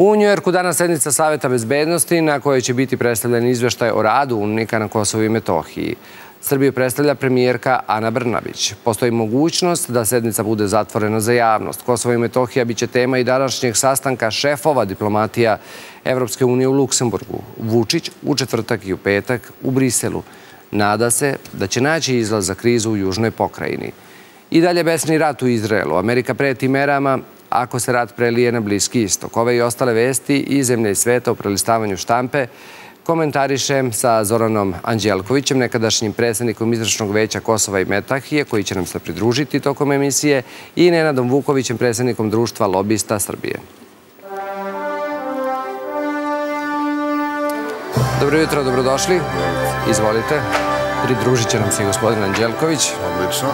U Njujorku danas sednica Saveta bezbednosti na kojoj će biti predstavljen izveštaj o radu unika na Kosovo i Metohiji. Srbiju predstavlja premijerka Ana Brnabić. Postoji mogućnost da sednica bude zatvorena za javnost. Kosovo i Metohija biće tema i današnjeg sastanka šefova diplomatija Evropske unije u Luksemburgu. Vučić u četvrtak i u petak u Briselu. Nada se da će naći izlaz za krizu u južnoj pokrajini. I dalje besni rat u Izraelu. Amerika preti merama ako se rat prelije na Bliski istok. Ove i ostale vesti iz zemlje i sveta o prelistavanju štampe komentarišem sa Zoranom Anđelkovićem, nekadašnjim predsjednikom izračnog veća Kosova i Metahije, koji će nam se pridružiti tokom emisije, i Nenadom Vukovićem, predsjednikom društva Lobista Srbije. Dobro jutro, dobrodošli. Izvolite. Pridružit će nam se i gospodin Anđelković. Odlično.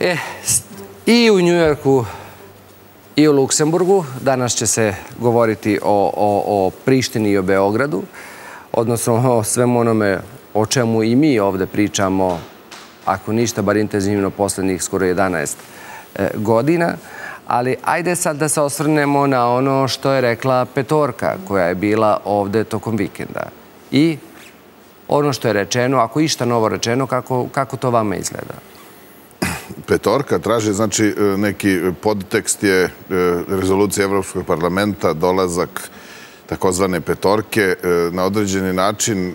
E, I u Njujorku i u Luksemburgu danas će se govoriti o Prištini i o Beogradu, odnosno o svemu onome o čemu i mi ovde pričamo, ako ništa, bar intenzivno poslednjih skoro 11 e, godina. Ali ajde sad da se osvrnemo na ono što je rekla Petorka, koja je bila ovde tokom vikenda. I ono što je rečeno, ako išta novo rečeno, kako to vama izgleda? Petorka traži, znači e, neki podtekst je e, rezolucija Evropskog parlamenta, dolazak takozvane petorke e, na određeni način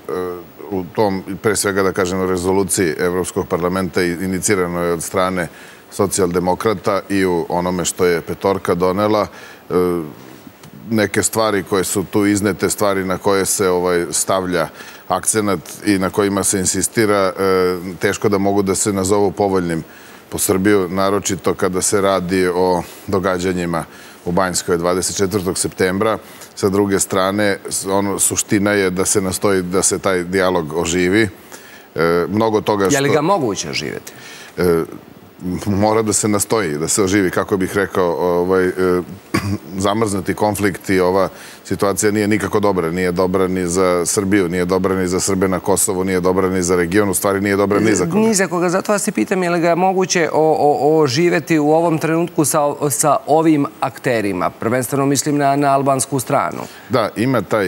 u tom, pre svega da kažemo, rezoluciji Evropskog parlamenta inicirano je od strane socijaldemokrata i u onome što je petorka donela neke stvari koje su tu iznete, stvari na koje se ovaj, stavlja akcenat i na kojima se insistira, teško da mogu da se nazovu povoljnim po Srbiju, naročito kada se radi o događanjima u Banjskoj 24. septembra. Sa druge strane, suština je da se nastoji da se taj dialog oživi. E, mnogo toga što... Je li ga moguće oživjeti? E, mora da se nastoji, da se oživi, kako bih rekao, ovaj, e, zamrznuti konflikt i ova situacija nije nikako dobra. Nije dobra ni za Srbiju, nije dobra ni za Srbe na Kosovu, nije dobra ni za region, u stvari nije dobra ni za koga. Ni za koga, zato vas se pitam, je li ga moguće oživeti u ovom trenutku sa ovim akterima? Prvenstveno mislim na albansku stranu. Da,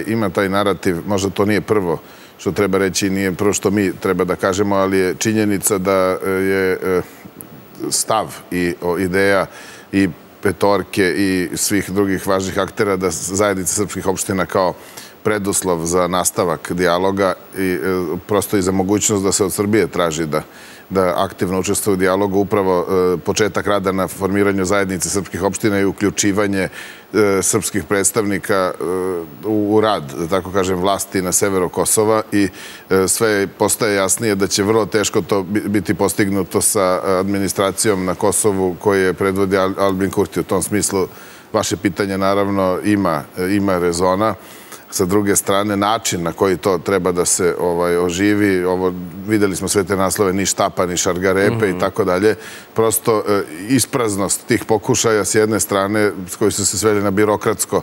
ima taj narativ, možda to nije prvo što treba reći, nije prvo što mi treba da kažemo, ali je činjenica da je e, stav i ideja i petorke i svih drugih važnih aktera da zajednice srpskih opština kao preduslov za nastavak dijaloga i e, prosto i za mogućnost da se od Srbije traži da da aktivno učestvuje u dijalogu upravo e, početak rada na formiranju zajednice srpskih opština i uključivanje e, srpskih predstavnika e, u rad, da tako kažem, vlasti na severu Kosova i sve postaje jasnije da će vrlo teško to biti postignuto sa administracijom na Kosovu koje je predvodi Albin Kurti. U tom smislu vaše pitanje naravno ima, ima rezona sa druge strane, način na koji to treba da se ovaj, oživi, videli smo sve te naslove, ni štapa, ni šargarepe i mhm. tako dalje, prosto e, ispraznost tih pokušaja s jedne strane, koji su se sveli na birokratsko,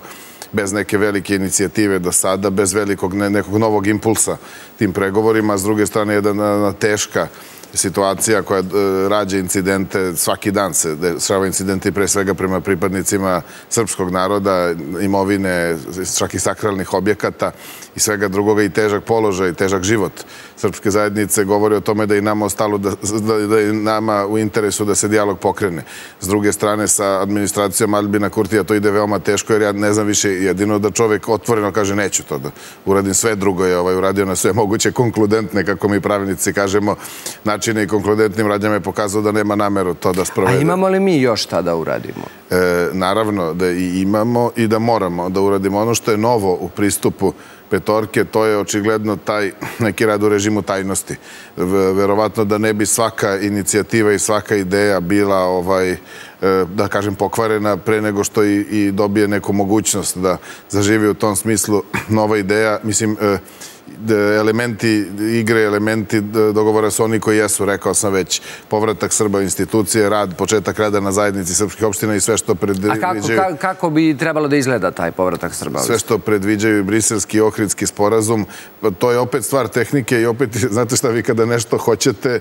bez neke velike inicijative do sada, bez velikog nekog novog impulsa tim pregovorima, s druge strane jedna teška situacija koja e, rađe rađa incidente, svaki dan se dešava incidenti pre svega prema pripadnicima srpskog naroda, imovine, čak i sakralnih objekata i svega drugoga i težak položaj, težak život srpske zajednice govori o tome da i nama ostalo, da je nama u interesu da se dijalog pokrene. S druge strane, sa administracijom Albina Kurtija to ide veoma teško jer ja ne znam više jedino da čovek otvoreno kaže neću to da uradim sve drugo je ovaj, uradio na sve moguće konkludentne, kako mi pravilnici kažemo, znači, načine i konkludentnim radnjama je pokazao da nema nameru to da sprovede. A imamo li mi još tada uradimo? E, naravno da i imamo i da moramo da uradimo. Ono što je novo u pristupu petorke, to je očigledno taj neki rad u režimu tajnosti. Verovatno da ne bi svaka inicijativa i svaka ideja bila, ovaj, e, da kažem, pokvarena pre nego što i dobije neku mogućnost da zaživi u tom smislu nova ideja. Mislim, e, elementi igre, elementi dogovora su oni koji jesu, rekao sam već, povratak Srba institucije, rad, početak rada na zajednici srpskih opština i sve što predviđaju... A kako bi trebalo da izgleda taj povratak Srba? Sve što predviđaju briselski i ohridski sporazum, to je opet stvar tehnike i opet, znate šta, vi kada nešto hoćete,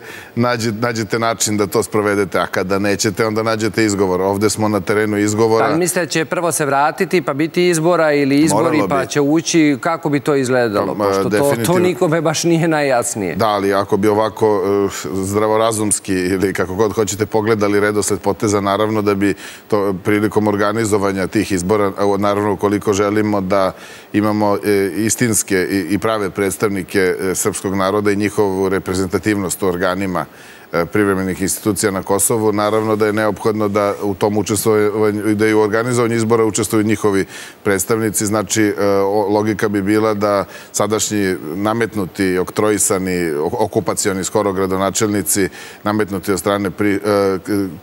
nađete način da to sprovedete, a kada nećete, onda nađete izgovor. Ovde smo na terenu izgovora. Da li mislite da će prvo se vratiti, pa biti izbora ili izbori, pa će ući, kako bi to izgledalo? Pa, Pošto to nikome baš nije najjasnije. Da, ali ako bi ovako eh, zdravorazumski ili kako god hoćete pogledali redosled poteza, naravno da bi to prilikom organizovanja tih izbora, naravno koliko želimo da imamo eh, istinske i prave predstavnike eh, srpskog naroda i njihovu reprezentativnost u organima E, privremenih institucija na Kosovu, naravno da je neophodno da u tom učestvovanju, da i u organizovanju izbora učestvuju njihovi predstavnici. Znači, e, logika bi bila da sadašnji nametnuti, oktrojisani, okupacioni skoro gradonačelnici, nametnuti od strane e,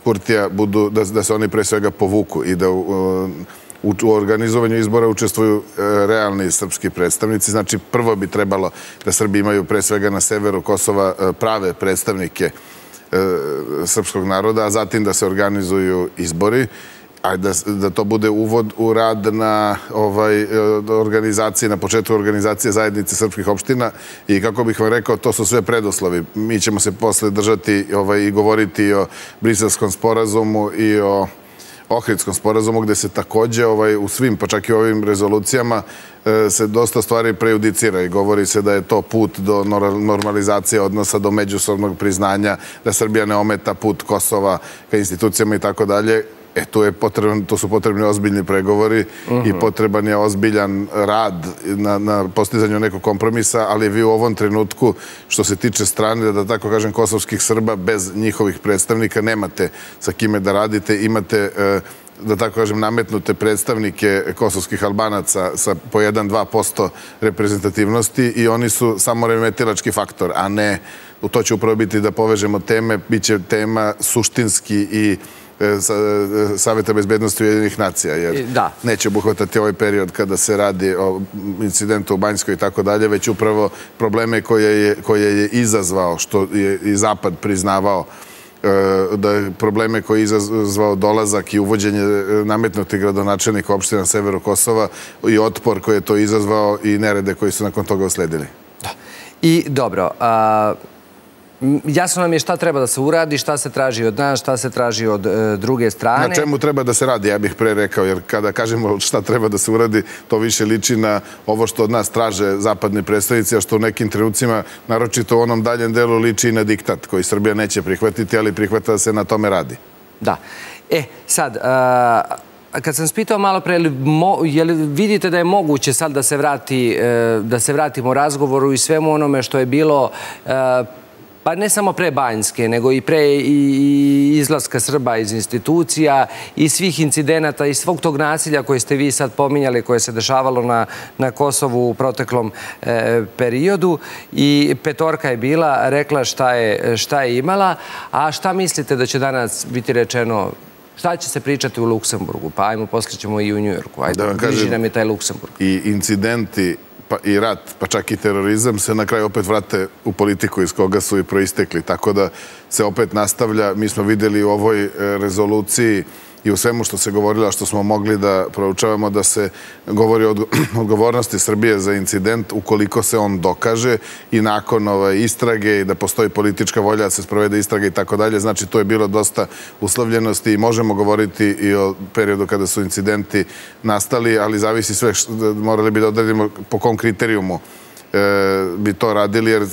Kurtija, da se oni pre svega povuku i da u e, organizovanju izbora učestvuju realni srpski predstavnici. Znači, prvo bi trebalo da Srbi imaju pre svega na severu Kosova prave predstavnike E, srpskog naroda, a zatim da se organizuju izbori a da to bude uvod u rad na ovaj, e, organizaciji, na početku organizacije zajednice srpskih opština i kako bih vam rekao, to su sve predoslovi. Mi ćemo se posle držati ovaj, i govoriti o briselskom sporazumu i o Ohridskom sporazumu, gde se takođe ovaj, u svim, pa čak i ovim rezolucijama, e, se dosta stvari prejudicira i govori se da je to put do normalizacije odnosa, do međusobnog priznanja, da Srbija ne ometa put Kosova ka institucijama i tako dalje. E, tu, je potreban, tu su potrebni ozbiljni pregovori i mhm. potreban je ozbiljan rad na, na postizanju nekog kompromisa, ali vi u ovom trenutku, što se tiče strane, da tako kažem, kosovskih Srba, bez njihovih predstavnika nemate sa kime da radite, imate e, da tako kažem, nametnute predstavnike kosovskih albanaca sa po 1-2% reprezentativnosti i oni su samo remetilački faktor, a ne, u to će upravo biti da povežemo teme, bit će tema suštinski i Saveta bezbednosti Ujedinih nacija, jer neće obuhvatati ovaj period kada se radi o incidentu u Banjskoj i tako dalje, već upravo probleme koje je izazvao, što je i Zapad priznavao, e, da probleme koje je izazvao dolazak i uvođenje nametnutih gradonačelnika opština na severu Kosova i otpor koje je to izazvao i nerede koji su nakon toga usledili. I dobro, a Jasno nam je šta treba da se uradi, šta se traži od nas, šta se traži od e, druge strane. Na čemu treba da se radi, ja bih pre rekao, jer kada kažemo šta treba da se uradi, to više liči na ovo što od nas traže zapadni predstavnici, a što u nekim trenucima, naročito u onom daljem delu, liči i na diktat, koji Srbija neće prihvatiti, ali prihvata da se na tome radi. Da. E, sad, kad sam spitao malo pre, vidite da je moguće sad da se e, da se vratimo razgovoru i svemu onome što je bilo pa ne samo pre Banjske, nego i pre izlaska Srba iz institucija i svih incidenata i svog tog nasilja koje ste vi sad pominjali, koje se dešavalo na Kosovu u proteklom e, periodu. I petorka je bila, rekla šta je imala. A šta mislite da će danas biti rečeno Šta će se pričati u Luksemburgu? Pa ajmo, poslije ćemo i u Njujorku. Ajde, bliži nam je taj Luksemburg. I incidenti pa i rat, pa čak i terorizam se na kraju opet vrate u politiku iz koga su i proistekli. Tako da se opet nastavlja. Mi smo videli u ovoj e, rezoluciji i u svemu što se govorilo, što smo mogli da proučavamo, da se govori o odgovornosti Srbije za incident ukoliko se on dokaže i nakon ovaj, istrage i da postoji politička volja da se sprovede istraga i tako dalje. Znači, to je bilo dosta uslovljenosti i možemo govoriti i o periodu kada su incidenti nastali, ali zavisi sve, morali bi da odredimo po kom kriterijumu E, bi to radili, jer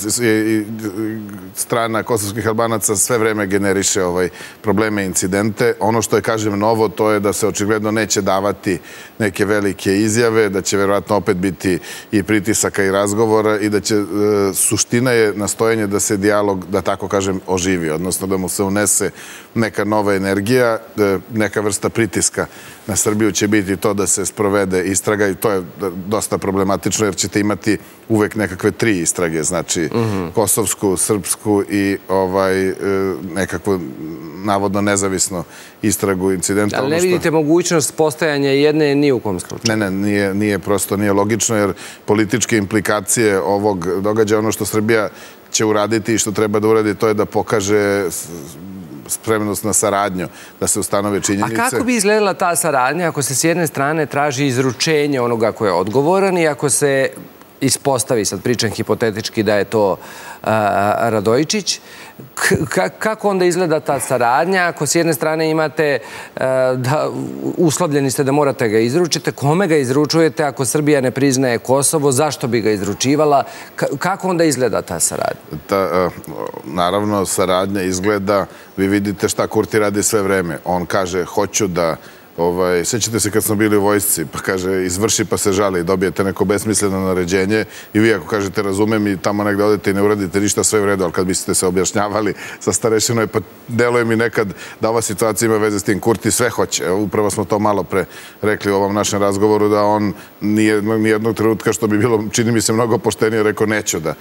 strana kosovskih albanaca sve vreme generiše ovaj probleme i incidente. Ono što je, kažem, novo, to je da se očigledno neće davati neke velike izjave, da će verovatno opet biti i pritisaka i razgovora i da će, e, suština je nastojenje da se dijalog, da tako kažem, oživi, odnosno da mu se unese neka nova energija, e, neka vrsta pritiska na Srbiju će biti to da se sprovede istraga i to je dosta problematično jer ćete imati uvek nekakve tri istrage, znači mhm. kosovsku, srpsku i ovaj, e, nekakvu navodno nezavisno istragu incidenta. Ali Ono ne što- vidite mogućnost postajanja jedne ni u kom slučaju. Ne, ne, nije, nije prosto, nije logično, jer političke implikacije ovog događaja, ono što Srbija će uraditi i što treba da uradi, to je da pokaže spremnost na saradnju, da se ustanove A činjenice. kako bi izgledala ta saradnja ako se s jedne strane traži izručenje onoga ko je odgovoran i ako se ispostavi, sad pričam hipotetički da je to a, Radojičić, K- kako onda izgleda ta saradnja ako s jedne strane imate a, da uslovljeni ste da morate ga izručite, kome ga izručujete ako Srbija ne priznaje Kosovo, zašto bi ga izručivala, kako onda izgleda ta saradnja? ta, naravno, saradnja izgleda, vi vidite šta Kurti radi sve vreme. On kaže, hoću da, ovaj, sećate se kad smo bili u vojsci, pa kaže, izvrši pa se žali, dobijete neko besmisleno naređenje i vi ako kažete, razumem i tamo negde odete i ne uradite ništa, sve u redu, ali kad biste se objašnjavali sa starešinom, pa deluje mi nekad da ova situacija ima veze s tim. Kurti sve hoće. Upravo smo to malo pre rekli u ovom našem razgovoru, da on nije nijednog trenutka što bi bilo, čini mi se, mnogo poštenije, rekao neću da,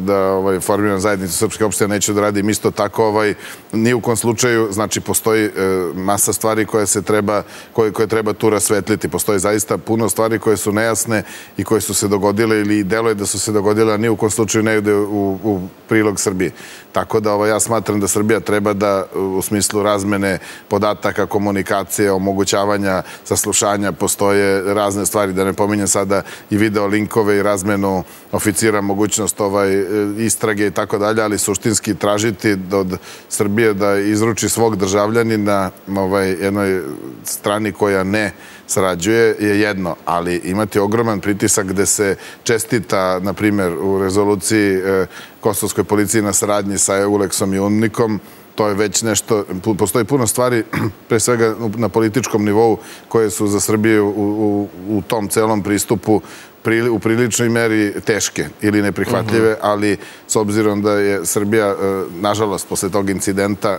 da ovaj, formiram zajednicu Srpske opštine, neću da radim isto tako, ovaj, ni u kom slučaju, znači postoji e, masa stvari koje se treba, koje, koje treba tu rasvetliti. Postoji zaista puno stvari koje su nejasne i koje su se dogodile ili deluje da su se dogodile, a ni u kom slučaju ne ide u, u prilog Srbije. Tako da ovo, ja smatram da Srbija treba da u smislu razmene podataka, komunikacije, omogućavanja saslušanja, postoje razne stvari, da ne pominjem sada i video linkove i razmenu oficira, mogućnost ovaj, istrage i tako dalje, ali suštinski tražiti od Srbije da izruči svog državljanina ovaj, jednoj strani koja ne sarađuje je jedno, ali imati ogroman pritisak gde se čestita, na primjer, u rezoluciji e, Kosovskoj policiji na saradnji sa Euleksom i UNNIKom, to je već nešto, postoji puno stvari, pre svega na političkom nivou, koje su za Srbiju u, u, u tom celom pristupu prili, u priličnoj meri teške ili neprihvatljive, ali s obzirom da je Srbija, e, nažalost, posle tog incidenta e,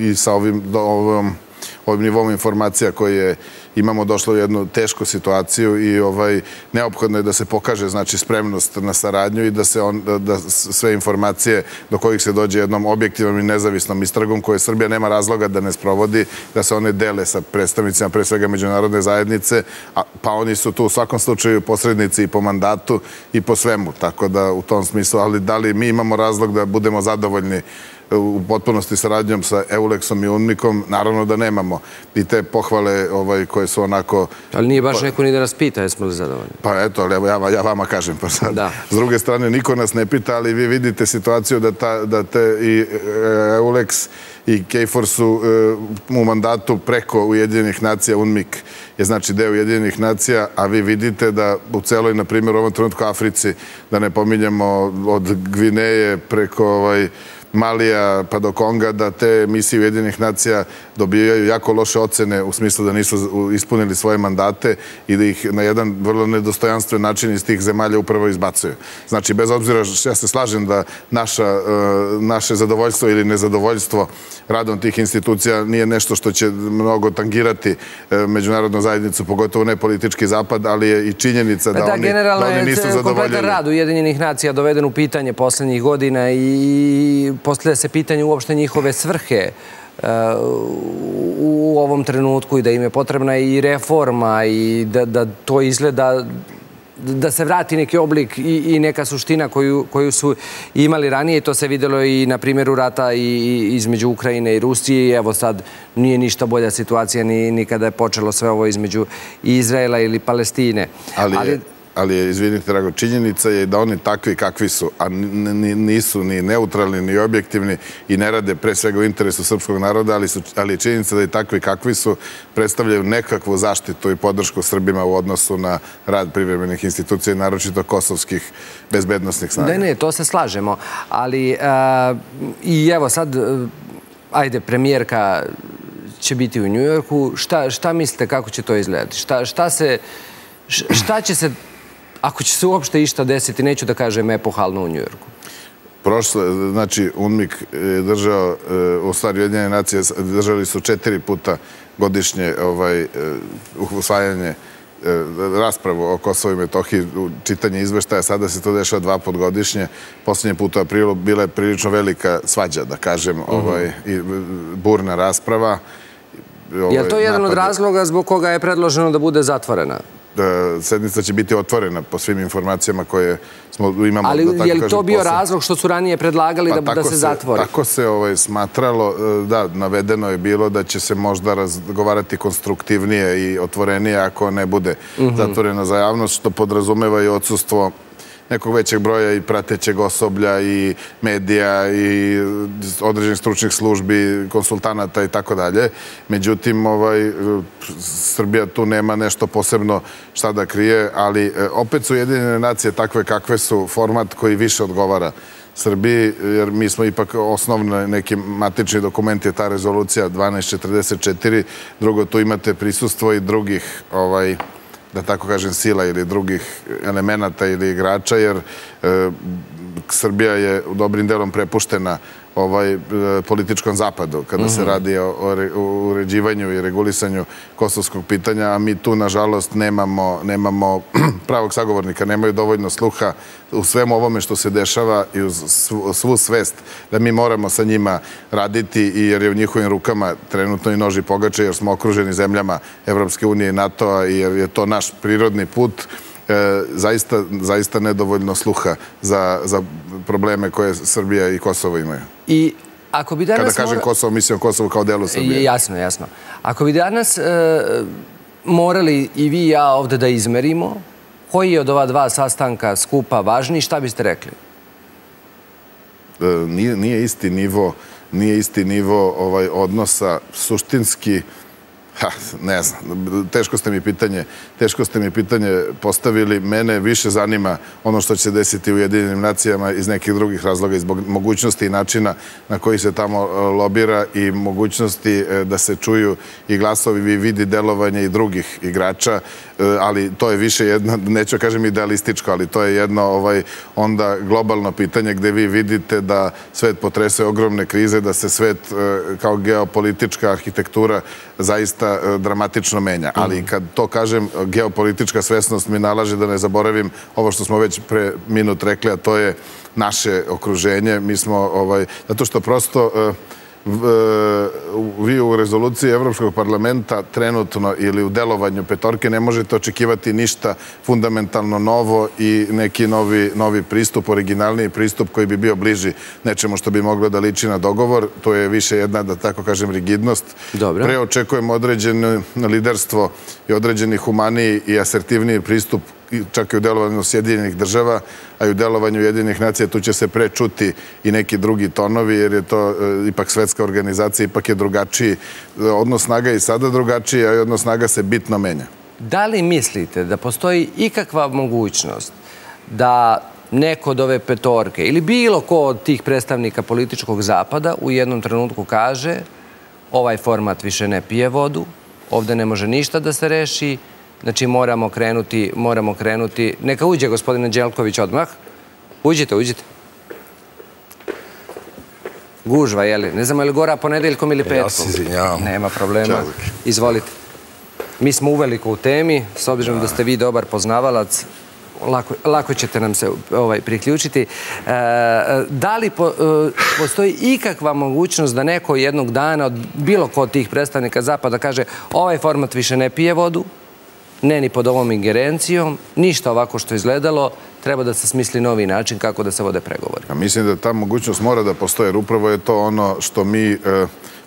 i sa ovim, do, ovom, ovim nivom informacija koje imamo došlo u jednu tešku situaciju i ovaj neophodno je da se pokaže znači spremnost na saradnju i da se on da, da sve informacije do kojih se dođe jednom objektivnom i nezavisnom istragom koje Srbija nema razloga da ne sprovodi da se one dele sa predstavnicima pre svega međunarodne zajednice a, pa oni su tu u svakom slučaju posrednici i po mandatu i po svemu tako da u tom smislu ali da li mi imamo razlog da budemo zadovoljni u potpunosti saradnjom sa Euleksom i UNMIKom, naravno da nemamo. I te pohvale ovaj, koje su onako... Ali nije baš neko ni da nas pita, jesmo li zadovoljni? Pa eto, ali evo ja, ja vama kažem. Pa sad, Da. S druge strane, niko nas ne pita, ali vi vidite situaciju da, ta, da te i e, Euleks i KFOR su e, u mandatu preko Ujedinjenih nacija, UNMIK je znači deo Ujedinjenih nacija, a vi vidite da u celoj, na primjer, u ovom trenutku Africi, da ne pominjemo od Gvineje preko ovaj, Malija pa do Konga, da te misije Ujedinih nacija dobijaju jako loše ocene u smislu da nisu ispunili svoje mandate i da ih na jedan vrlo nedostojanstven način iz tih zemalja upravo izbacuju. Znači, bez obzira što ja se slažem da naša, e, naše zadovoljstvo ili nezadovoljstvo radom tih institucija nije nešto što će mnogo tangirati e, međunarodnu zajednicu, pogotovo ne politički zapad, ali je i činjenica da, Pa da, oni, generalno da oni je nisu kompletan zadovoljeni. rad Ujedinjenih nacija doveden u pitanje poslednjih godina i postavlja se pitanje uopšte njihove svrhe e, u ovom trenutku i da im je potrebna i reforma i da, da to izgleda da se vrati neki oblik i, i neka suština koju, koju su imali ranije. To se videlo i na primjeru rata i, i između Ukrajine i Rusije. Evo sad nije ništa bolja situacija ni, ni kada je počelo sve ovo između Izraela ili Palestine. Ali, ali, ali je, izvinite, drago, činjenica je da oni takvi kakvi su, a nisu ni neutralni, ni objektivni i ne rade pre svega u interesu srpskog naroda, ali, su, ali je činjenica da i takvi kakvi su predstavljaju nekakvu zaštitu i podršku Srbima u odnosu na rad privremenih institucija, naročito kosovskih bezbednostnih snaga. Ne, ne, to se slažemo. Ali a, i evo sad, e, ajde, premijerka će biti u Njujorku. Šta, šta mislite kako će to izgledati? Šta, šta, se, šta će se ako će se uopšte išta desiti, neću da kažem epohalno u Njujorku. Prošle, znači, UNMIK je držao, u stvari Ujedinjene nacije držali su četiri puta godišnje ovaj, usvajanje raspravu o Kosovo i Metohiji, čitanje izveštaja, sada se to dešava dva put godišnje. Posljednje put u aprilu bila je prilično velika svađa, da kažem, mhm. ovaj, i burna rasprava. Je li to jedan od razloga zbog koga je predloženo da bude zatvorena? Sednica će biti otvorena po svim informacijama koje smo imamo. Ali je li to bio razlog što su ranije predlagali pa da se zatvori? Tako se ovaj, smatralo, e, da, navedeno je bilo da će se možda razgovarati konstruktivnije i otvorenije ako ne bude mhm. zatvorena za javnost, što podrazumeva i odsustvo nekog većeg broja i pratećeg osoblja i medija i određenih stručnih službi, konsultanata i tako dalje. Međutim, ovaj, Srbija tu nema nešto posebno šta da krije, ali e, opet su jedine nacije takve kakve su format koji više odgovara Srbiji, jer mi smo ipak osnovni neki matični dokument je ta rezolucija 1244. Drugo, tu imate prisustvo i drugih ovaj, da tako kažem, sila ili drugih elemenata ili igrača, jer e, Srbija je u dobrim delom prepuštena ovaj e, političkom zapadu kada se mhm. radi o uređivanju i regulisanju kosovskog pitanja, a mi tu, nažalost, nemamo pravog sagovornika, nemaju dovoljno sluha u svemu ovome što se dešava i uz svu svest da mi moramo sa njima raditi i jer je u njihovim rukama trenutno i noži pogače jer smo okruženi zemljama Evropske unije i NATO-a i jer je to naš prirodni put e, zaista nedovoljno sluha za probleme koje Srbija i Kosovo imaju. I ako bi danas... Kada kažem Kosovo, mislim Kosovo kao delu Srbije. Jasno, jasno. Ako bi danas e, morali i vi i ja ovde da izmerimo, koji je od ova dva sastanka skupa važniji, šta biste rekli? E, nije isti nivo nije isti nivo ovaj, odnosa suštinski Ha, ne znam, teško ste mi pitanje, teško ste mi pitanje postavili. Mene više zanima ono što će se desiti u jedinim nacijama iz nekih drugih razloga, zbog mogućnosti i načina na koji se tamo e, lobira i mogućnosti e, da se čuju i glasovi i vidi delovanje i drugih igrača, e, ali to je više jedno, neću kažem idealističko, ali to je jedno ovaj, onda globalno pitanje gde vi vidite da svet potrese ogromne krize, da se svet kao geopolitička arhitektura zaista zaista e, dramatično menja. Ali kad to kažem, geopolitička svesnost mi nalaže da ne zaboravim ovo što smo već pre minut rekli, a to je naše okruženje. Mi smo, ovaj, zato što prosto e, vi u rezoluciji Evropskog parlamenta trenutno ili u delovanju petorke ne možete očekivati ništa fundamentalno novo i neki novi pristup, originalniji pristup koji bi bio bliži nečemu što bi moglo da liči na dogovor. To je više jedna, da tako kažem, rigidnost. Pre očekujemo određeno liderstvo i određeni humaniji i asertivniji pristup čak i u delovanju Sjedinjenih država, a i u delovanju Jedinih nacija, tu će se prečuti i neki drugi tonovi, jer je to e, ipak svetska organizacija, ipak je drugačiji. E, odnos snaga je i sada drugačiji, a i odnos snaga se bitno menja. Da li mislite da postoji ikakva mogućnost da neko od ove petorke ili bilo ko od tih predstavnika političkog zapada u jednom trenutku kaže ovaj format više ne pije vodu, ovde ne može ništa da se reši, Znači, moramo krenuti, moramo krenuti. Neka uđe gospodine Đelković odmah. Uđite, uđite. Gužva, jeli? Ne znamo je li gora ponedeljkom ili petkom? Ja se izvinjavam. Nema problema. Izvolite. Mi smo uveliko u temi, s obzirom da ste vi dobar poznavalac, lako ćete nam se ovaj, priključiti. E, da li e, postoji ikakva mogućnost da neko jednog dana od bilo ko od tih predstavnika Zapada kaže ovaj format više ne pije vodu, ne ni pod ovom ingerencijom, ništa ovako što je izgledalo, treba da se smisli novi ovaj način kako da se vode pregovori. Mislim da ta mogućnost mora da postoje, jer upravo je to ono što mi, e,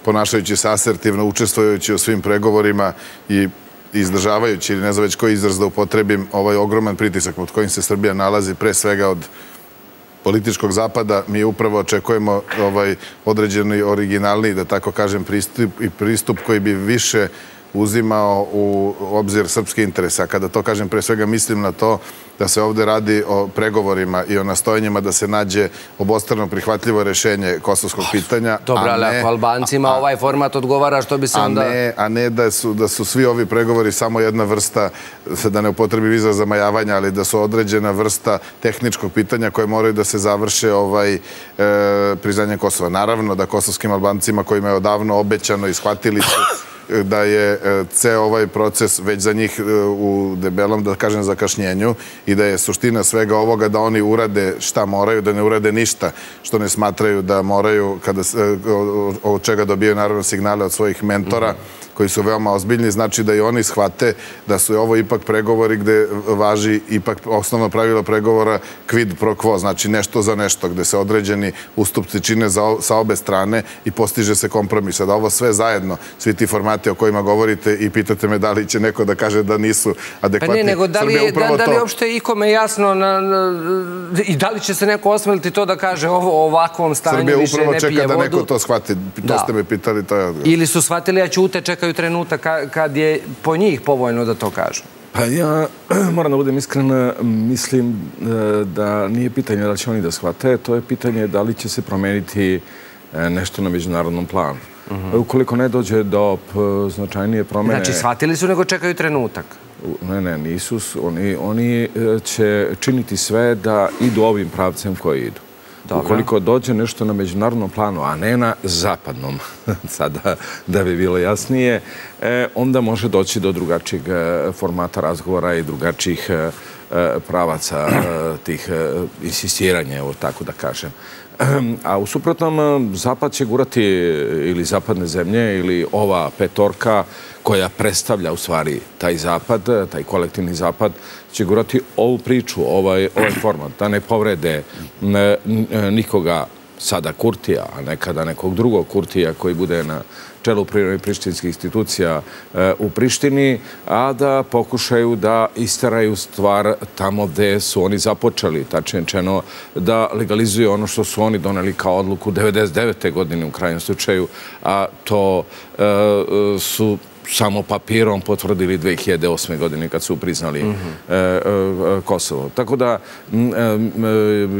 ponašajući se asertivno, učestvujući u svim pregovorima i izdržavajući, ili ne znam već koji izraz da upotrebim, ovaj ogroman pritisak pod kojim se Srbija nalazi, pre svega od političkog zapada, mi upravo očekujemo ovaj određeni originalni, da tako kažem, pristup koji bi više uzimao u obzir srpske interese. A kada to kažem, pre svega mislim na to da se ovde radi o pregovorima i o nastojenjima da se nađe obostrano prihvatljivo rešenje kosovskog pitanja. Dobro, ali ako Albancima ovaj format odgovara, što bi se onda... A ne da su svi ovi pregovori samo jedna vrsta, da ne upotrebi viza za majavanja, ali da su određena vrsta tehničkog pitanja koje moraju da se završe ovaj e, priznanje Kosova. Naravno da kosovskim Albancima kojima je odavno obećano i shvatili su da je e, ceo ovaj proces već za njih e, u debelom, da kažem, zakašnjenju i da je suština svega ovoga da oni urade šta moraju, da ne urade ništa što ne smatraju da moraju, e, od čega dobijaju naravno signale od svojih mentora, mhm koji su veoma ozbiljni, znači da i oni shvate da su ovo ipak pregovori gde važi ipak osnovno pravilo pregovora quid pro quo, znači nešto za nešto, gde se određeni ustupci čine sa obe strane i postiže se kompromisa. Da ovo sve zajedno, svi ti formati o kojima govorite i pitate me da li će neko da kaže da nisu adekvatni. Pa ne, nego da li je uopšte ikome jasno i da li će se neko osmeliti to da kaže ovo o ovakvom stanju više ne pije vodu? Srbija upravo čeka da neko to shvati. To ste me pitali, to je. Ili su shvatili, a ćute, čekaju čekaju trenutak kad je po njih povoljno da to kažu? Pa ja moram da budem iskren, mislim e, da nije pitanje da će oni da shvate, to je pitanje da li će se promeniti e, nešto na međunarodnom planu. Mhm. Ukoliko ne dođe do značajnije promene... Znači, shvatili su nego čekaju trenutak? Ne, ne, nisu. Oni e, će činiti sve da idu ovim pravcem koji idu. Ukoliko dođe nešto na međunarodnom planu, a ne na zapadnom, sada da bi bilo jasnije, e, onda može doći do drugačijeg e, formata razgovora i drugačijih e, pravaca tih insistiranja, evo tako da kažem. A u suprotnom, Zapad će gurati ili zapadne zemlje ili ova petorka koja predstavlja u stvari taj Zapad, taj kolektivni Zapad, će gurati ovu priču, ovaj, ovaj format, da ne povrede mm, nikoga sada Kurtija, a nekada nekog drugog Kurtija koji bude na čelu prirodnih prištinskih institucija e, u Prištini, a da pokušaju da istaraju stvar tamo gde su oni započeli, tačnije čeno da legalizuju ono što su oni doneli kao odluku 99. godine u krajnjem slučaju, a to e, e su samo papirom potvrdili 2008. godine kad su priznali mhm. e, Kosovo. Tako da,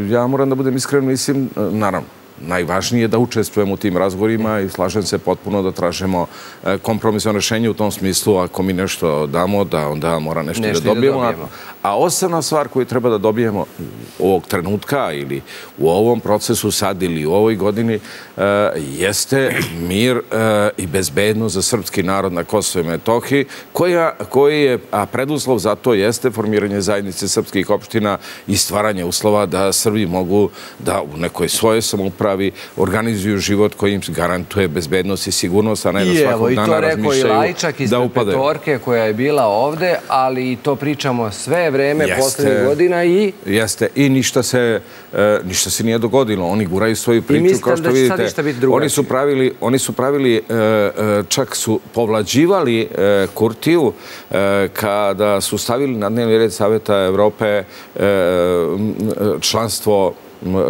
ja moram da budem iskren, mislim, naravno, najvažnije je da učestvujemo u tim razgovorima i slažem se potpuno da tražemo e, kompromisno rešenje u tom smislu. Ako mi nešto damo, da onda mora nešto da dobijemo. A osnovna stvar koju treba da dobijemo ovog trenutka ili u ovom procesu sad ili u ovoj godini e, jeste mir e, i bezbednost za srpski narod na Kosovo i Metohiji, koji je, a preduslov za to jeste formiranje zajednice srpskih opština i stvaranje uslova da Srbi mogu da u nekoj svoje samopravi organizuju život koji im garantuje bezbednost i sigurnost, a ne da svakog dana razmišljaju da upadaju. I to rekao i Lajčak iz Petorke koja je bila ovde, ali i to pričamo sve vreme poslednjih godina i... Jeste, i ništa se, e, ništa se nije dogodilo. Oni guraju svoju priču, kao što vidite. I mislim da će sad biti drugačije. Oni su pravili, oni su pravili, e, e, čak su povlađivali Kurtiju kada su stavili na dnevni red Saveta Evrope članstvo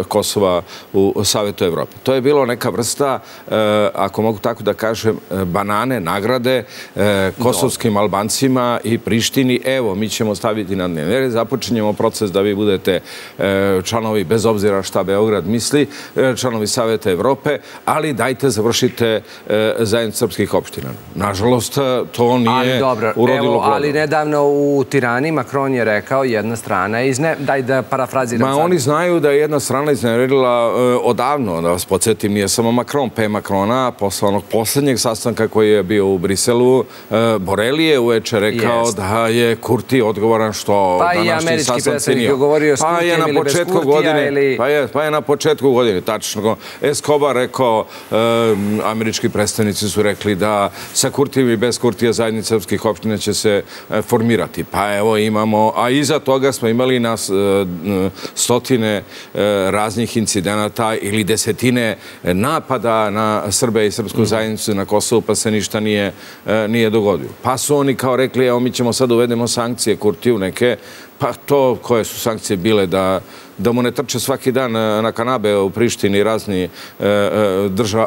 Kosova u Savjetu Evrope. To je bilo neka vrsta, e, ako mogu tako da kažem, e, banane, nagrade e, kosovskim Albancima i Prištini. Evo, mi ćemo staviti na dnevne. Započinjemo proces da vi budete članovi, bez obzira šta Beograd misli, članovi Savjeta Evrope, ali dajte završite zajednicu srpskih opština. Nažalost, to nije urodilo plodom. Ali nedavno u Tirani Makron je rekao jedna strana, daj da parafraziram sad. Oni znaju da je jedna strana iznevjerila e, odavno, da vas podsjetim, nije samo Macron, P. Macrona, posle onog posljednjeg sastanka koji je bio u Briselu, e, Borelli je uveče rekao da je Kurti odgovoran što pa današnji sastanci nije. Pa je na početku godine, pa je, pa je na početku godine, tačno. Escobar rekao, e, američki predstavnici su rekli da sa Kurtijem i bez Kurtija zajednica srpskih opština će se formirati. Pa evo imamo, a iza toga smo imali nas stotine raznih incidenata ili desetine napada na Srbe i Srpsku mhm. zajednicu na Kosovu, pa se ništa nije e, dogodilo. Pa su oni kao rekli, evo mi ćemo sad uvedemo sankcije Kurtiju neke, pa to koje su sankcije bile da da mu ne trče svaki dan e, na kanabe u Prištini razni e,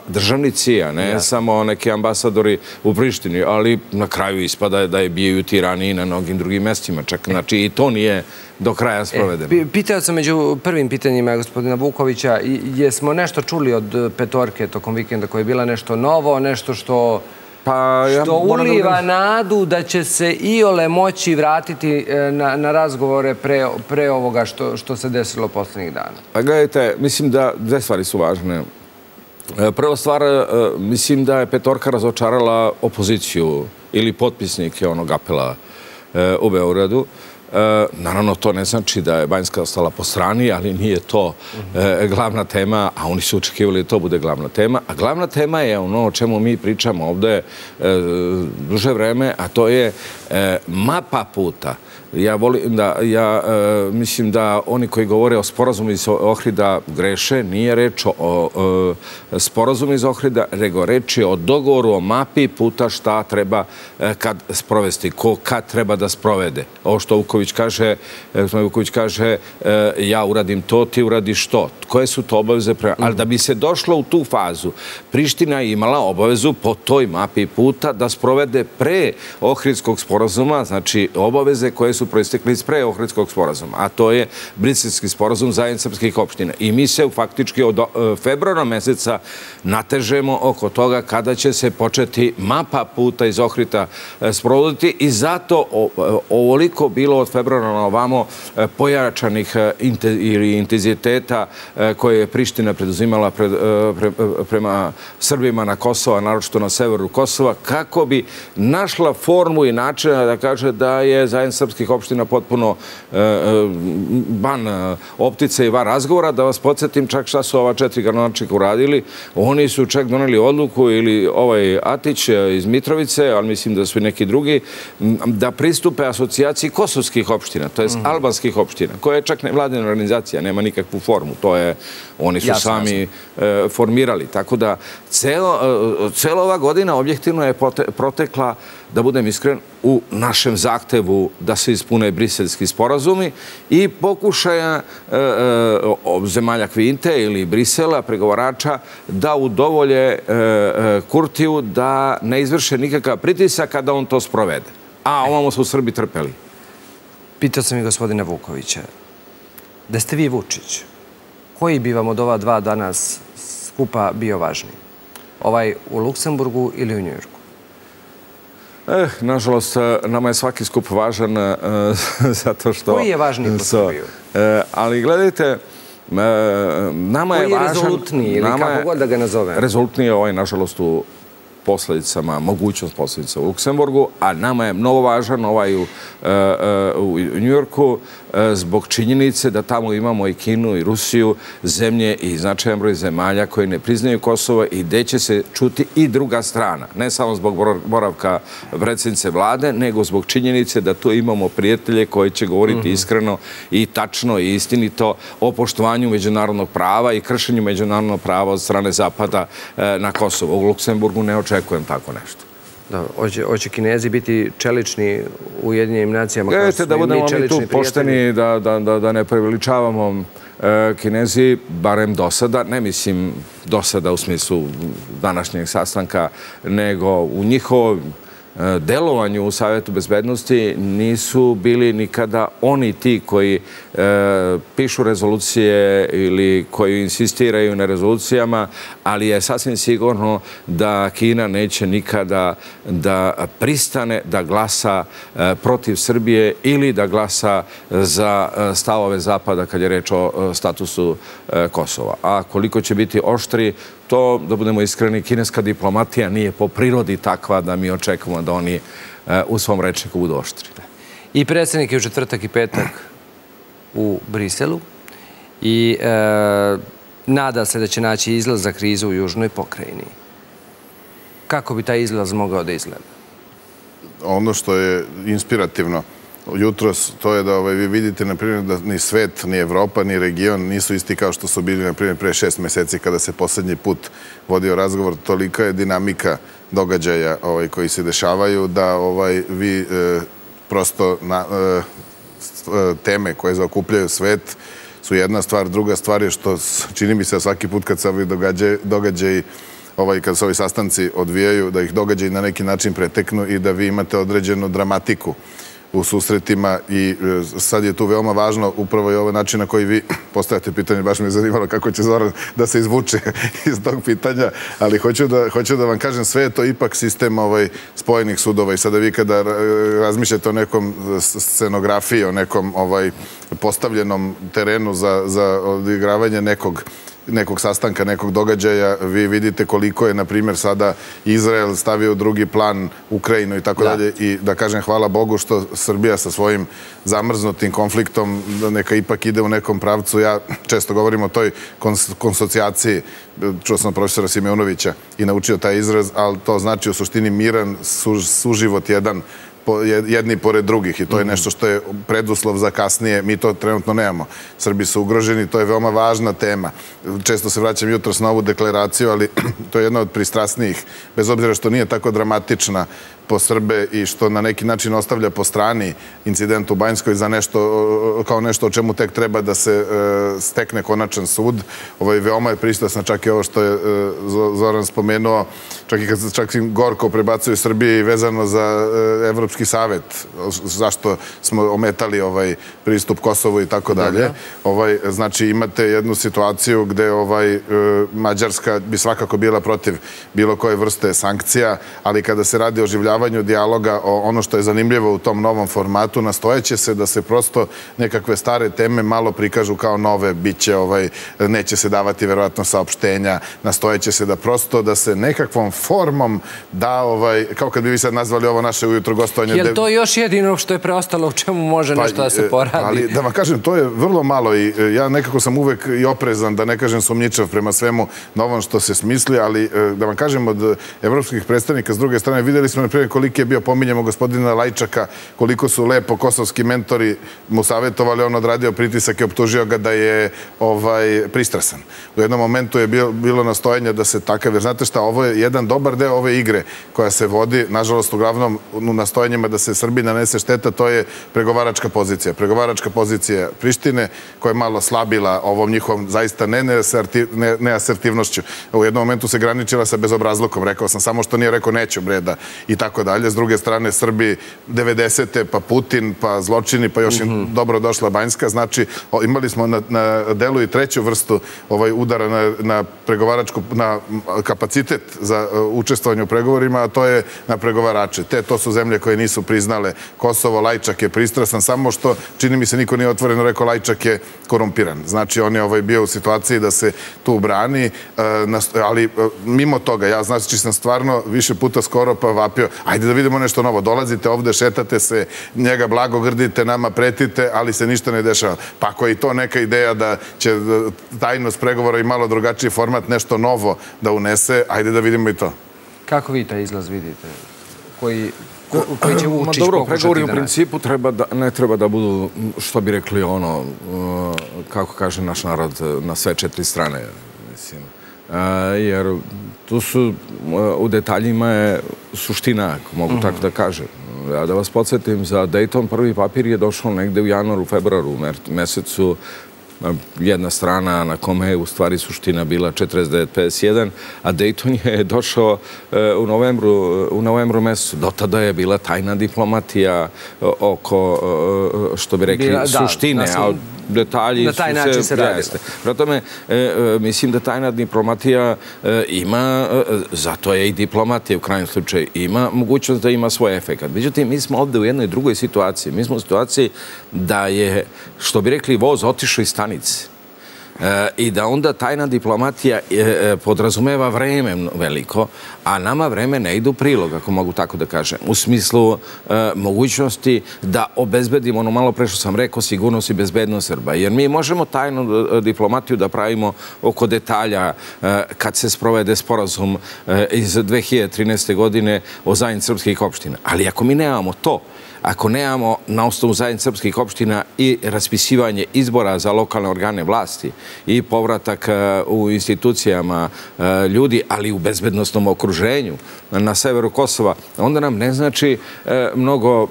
državnici, a ne samo neki ambasadori u Prištini, ali na kraju ispada da je bijaju tirani i na mnogim drugim mestima. Čak, znači, i to nije do kraja sprovedeno. E, pitao sam među prvim pitanjima gospodina Vukovića, jesmo nešto čuli od petorke tokom vikenda koja je bila nešto novo, nešto što... Pa, što uliva nadu da će se i ole moći vratiti e, na razgovore pre ovoga što se desilo poslednjih dana. Pa gledajte, mislim da dve stvari su važne. Prva stvar, mislim da je petorka razočarala opoziciju ili potpisnike onog apela u Beogradu. E, naravno, to ne znači da je Banjska ostala po strani, ali nije to e, glavna tema, a oni su očekivali da to bude glavna tema. A glavna tema je ono o čemu mi pričamo ovde e, duže vreme, a to je mapa puta. Ja volim da, ja mislim da oni koji govore o sporazumu iz Ohrida greše, nije reč o sporazumu iz Ohrida, nego reč je o dogovoru o mapi puta šta treba kad sprovesti, ko kad treba da sprovede. Ovo što Vuković kaže, Vuković kaže ja uradim to, ti uradiš to. Koje su to obaveze? Ali da bi se došlo u tu fazu, Priština je imala obavezu po toj mapi puta da sprovede pre Ohridskog sporazuma, znači obaveze koje su proistekli iz preohridskog sporazuma, a to je Briselski sporazum zajednice srpskih opština. I mi se faktički od e, februara meseca natežemo oko toga kada će se početi mapa puta iz Ohrita e, sprovoditi i zato e, ovoliko bilo od februara na ovamo pojačanih ili intenziteta koje je Priština preduzimala prema Srbima na Kosova, naročito na severu Kosova, kako bi našla formu i način načina da kaže da je zajedno srpskih opština potpuno ban optice i van razgovora. Da vas podsjetim čak šta su ova četiri gradonačnika uradili. Oni su čak doneli odluku ili ovaj Atić iz Mitrovice, ali mislim da su i neki drugi, da pristupe asocijaciji kosovskih opština, to je mhm. albanskih opština, koja je čak nevladina organizacija, nema nikakvu formu, to je, oni su sami e, formirali. Tako da, celo ova godina objektivno je protekla, da budem iskren, u našem zahtevu da se ispune briselski sporazumi i pokušaja e, e, zemalja Kvinte ili Brisela, pregovarača, da udovolje Kurtiju da ne izvrše nikakav pritisak kada on to sprovede. A ovamo su Srbi trpeli. Pitao sam i gospodina Vukovića, da ste vi Vučić, koji bi vam od ova dva danas skupa bio važniji? Ovaj u Luksemburgu ili u Njujorku? Eh, nažalost, nama je svaki skup važan uh, zato što... Koji je važniji po Srbiju? Uh, ali gledajte, nama je važan... Koji je rezolutniji ili kako god da ga nazovem? Rezolutniji je ovaj, nažalost, u posljedicama, mogućnost posljedica u Luksemburgu, a nama je mnogo važan ovaj u, e, e, u Njujorku e, zbog činjenice da tamo imamo i Kinu i Rusiju, zemlje i značajan broj zemalja koje ne priznaju Kosovo i gde će se čuti i druga strana. Ne samo zbog boravka predsjednice vlade, nego zbog činjenice da tu imamo prijatelje koji će govoriti mhm. iskreno i tačno i istinito o poštovanju međunarodnog prava i kršenju međunarodnog prava od strane Zapada na Kosovo. U Luksemburgu ne očekujem tako nešto. Da, hoće Kinezi biti čelični u jedinim nacijama? Gledajte, da budemo mi tu pošteni, da ne preveličavamo e, Kinezi, barem do sada, ne mislim do sada u smislu današnjeg sastanka, nego u njihovom E, E, delovanju u Savjetu bezbednosti nisu bili nikada oni ti koji e, pišu rezolucije ili koji insistiraju na rezolucijama, ali je sasvim sigurno da Kina neće nikada da pristane da glasa e, protiv Srbije ili da glasa za e, stavove Zapada kad je reč o e, statusu Kosova. A koliko će biti oštri, to, da budemo iskreni, kineska diplomatija nije po prirodi takva da mi očekamo da oni eh, u svom rečniku budu oštri. I predsjednik je u četvrtak i petak u Briselu i e, nada se da će naći izlaz za krizu u Južnoj pokrajini. Kako bi taj izlaz mogao da izgleda? Ono što je inspirativno, jutros, to je da ovaj, vi vidite, na primjer, da ni svet, ni Evropa, ni region nisu isti kao što su bili, na primjer, pre šest meseci kada se poslednji put vodio razgovor. Tolika je dinamika događaja ovaj, koji se dešavaju da ovaj, vi e, prosto na, e, teme koje zaokupljaju svet su jedna stvar. Druga stvar je što čini mi se svaki put kad se ovi događaji ovaj, kad se ovi sastanci odvijaju, da ih događaj na neki način preteknu i da vi imate određenu dramatiku u susretima i e, sad je tu veoma važno upravo i ovaj način na koji vi postavljate pitanje, baš mi je zanimalo kako će Zoran da se izvuče iz tog pitanja, ali hoću da, hoću da vam kažem, sve je to ipak sistem ovaj, spojenih sudova. I sada vi kada e, razmišljate o nekom e, scenografiji, o nekom ovaj, postavljenom terenu za, za odigravanje nekog nekog sastanka, nekog događaja, vi vidite koliko je, na primjer, sada Izrael stavio drugi plan Ukrajinu i tako dalje. I da kažem, hvala Bogu što Srbija sa svojim zamrznutim konfliktom neka ipak ide u nekom pravcu. Ja često govorim o toj konsocijaciji, čuo sam profesora Simeunovića i naučio taj izraz, ali to znači u suštini miran suživot jedan jedni pored drugih i to je mhm. nešto što je preduslov za kasnije. Mi to trenutno nemamo. Srbi su ugroženi, to je veoma važna tema. Često se vraćam jutro s novu deklaraciju, ali to je jedna od pristrasnijih, bez obzira što nije tako dramatična po Srbe i što na neki način ostavlja po strani incident u Banjskoj za nešto, kao nešto o čemu tek treba da se e, stekne konačan sud. Ovo je veoma je pristasno, čak i ovo što je e, Zoran spomenuo, čak i kad gorko prebacuju Srbije vezano za e, Evropski savet, zašto smo ometali ovaj pristup Kosovu i tako dalje. Ovaj, znači imate jednu situaciju gde ovaj, Mađarska bi svakako bila protiv bilo koje vrste sankcija, ali kada se radi o življavanju dijaloga o ono što je zanimljivo u tom novom formatu, nastojeće se da se prosto nekakve stare teme malo prikažu kao nove, biće, ovaj, neće se davati verovatno saopštenja, nastojeće se da prosto da se nekakvom formom da, ovaj, kao kad bi vi sad nazvali ovo naše ujutro gostovanje... Je li to još jedino što je preostalo u čemu može pa, nešto da se poradi? Ali da vam kažem, to je vrlo malo i e, ja nekako sam uvek i oprezan, da ne kažem sumnjičav prema svemu novom što se smisli, ali e, da vam kažem od evropskih predstavnika s druge strane, videli smo na primjer koliki je bio, pominjamo gospodina Lajčaka, koliko su lepo kosovski mentori mu savjetovali, on odradio pritisak i optužio ga da je ovaj, pristrasan. U jednom momentu je bilo nastojanje da se takav, jer znate šta, ovo je jedan dobar deo ove igre koja se vodi, nažalost, uglavnom u nastojanjima da se Srbi nanese šteta, to je pregovaračka pozicija. Pregovaračka pozicija Prištine, koja je malo slabila ovom njihovom zaista neasertivnošću. U jednom momentu se graničila sa bezobrazlukom. Rekao sam samo što nije rekao neću breda i tako tako dalje. S druge strane, Srbi 90. pa Putin, pa zločini, pa još im mhm. dobro došla Banjska. Znači, imali smo na delu i treću vrstu ovaj udara na pregovaračku, na kapacitet za e, učestvovanje u pregovorima, a to je na pregovarače. Te, to su zemlje koje nisu priznale Kosovo. Lajčak je pristrasan, samo što, čini mi se, niko nije otvoreno rekao Lajčak je korumpiran. Znači, on je ovaj bio u situaciji da se tu brani, e, ali e, mimo toga, ja znači sam stvarno više puta skoro pa vapio, ajde da vidimo nešto novo. Dolazite ovde, šetate se, njega blago grdite, nama pretite, ali se ništa ne dešava. Pa ako je to neka ideja da će e, tajnost pregovora i malo drugačiji format nešto novo da unese, ajde da vidimo i to. Kako vi taj izlaz vidite? Koji koji će učić Dobro, pregovori u principu ne treba da budu, što bi rekli, ono, uh, kako kaže naš narod, na sve četiri strane, mislim. Uh, jer tu su, u detaljima je suština, ako mogu tako da kažem. Ja da vas podsjetim, za Dayton prvi papir je došao negde u januaru, februaru, mesecu, jedna strana na kome je u stvari suština bila 49-51, a Dayton je došao e, u novembru, u novembru mesecu. Do tada je bila tajna diplomatija oko, e, što bi rekli, suštine, detalji na taj način se radi. Prvo tome, e, e, mislim da tajna diplomatija e, ima, zato je i diplomatija u krajnjem slučaju, ima mogućnost da ima svoj efekt. Međutim, mi smo ovde u jednoj drugoj situaciji. Mi smo u situaciji da je, što bi rekli, voz otišao iz stanice i da onda tajna diplomatija e, e, podrazumeva vreme veliko, a nama vreme ne ide u prilog, ako mogu tako da kažem, u smislu e, mogućnosti da obezbedimo ono malo pre što sam rekao, sigurnost i bezbednost Srba. Jer mi možemo tajnu diplomatiju da pravimo oko detalja kad se sprovede sporazum iz 2013. godine o zajednici srpskih opština. Ali ako mi nemamo to, ako nemamo na osnovu zajednice srpskih opština i raspisivanje izbora za lokalne organe vlasti i povratak e, u institucijama e, ljudi, ali u bezbednostnom okruženju na severu Kosova, onda nam ne znači e, mnogo,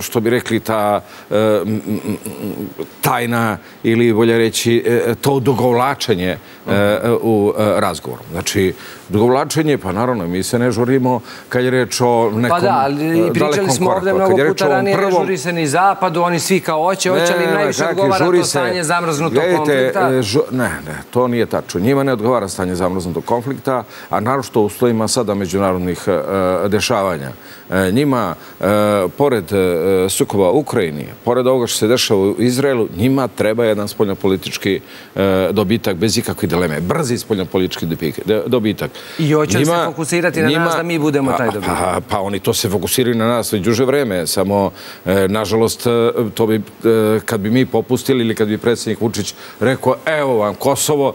što bi rekli, ta tajna ili bolje reći to dogovlačenje u razgovoru. Znači, Dugovlačenje, pa naravno, mi se ne žurimo kad je reč o nekom Pa da, ali pričali smo ovdje mnogo puta ranije, ne žuri se ni zapadu, oni svi kao oće, oće li im najviše odgovara to stanje zamrznutog konflikta? Ne, ne, to nije tačno. Njima ne odgovara stanje zamrznutog konflikta, a naravno što u stojima sada međunarodnih dešavanja. Njima, pored sukova Ukrajini, pored ovoga što se dešava u Izraelu, njima treba jedan spoljnopolitički dobitak bez ikakve dileme. Brzi spoljnopolitički dobitak. I hoće li se fokusirati na nas da mi budemo taj dobitak? Pa, pa oni to se fokusiraju na nas već duže vreme. Samo, e, nažalost, e, to bi, e, kad bi mi popustili ili kad bi predsjednik Vučić rekao, evo vam Kosovo,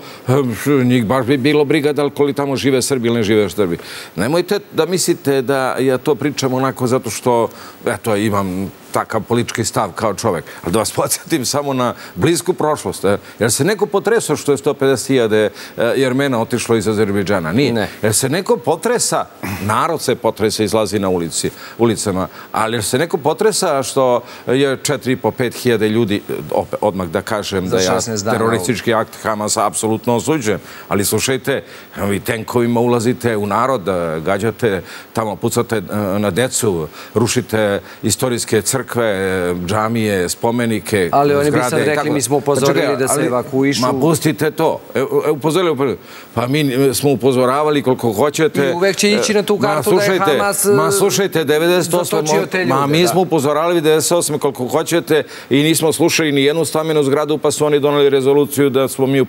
njih baš bi bilo briga da li tamo žive Srbi ili ne žive Srbi. Nemojte da mislite da ja to pričam onako zato što, eto, imam takav politički stav kao čovek. Ali da vas podsjetim samo na blisku prošlost. Jer se neko potresao što je 150.000 jermena otišlo iz Azerbejdžana? Nije. Ne. Jer se neko potresa, narod se potresa, izlazi na ulici, ulicama, ali jer se neko potresa što je 4.500 ljudi, opet, odmah da kažem da ja teroristički akt Hamasa apsolutno osuđujem. Ali slušajte, vi tenkovima ulazite u narod, gađate, tamo pucate na decu, rušite istorijske crkve, crkve, džamije, spomenike, Ali oni bi sad rekli, mi smo upozorili da se evakuišu. Ma pustite to. E, e, upozorili, pa mi smo upozoravali koliko hoćete. I uvek će ići na tu kartu da je Hamas Ma slušajte, 98. Ma mi smo upozoravali 98. koliko hoćete i nismo slušali ni jednu stamenu zgradu pa su oni donali rezoluciju da smo mi e,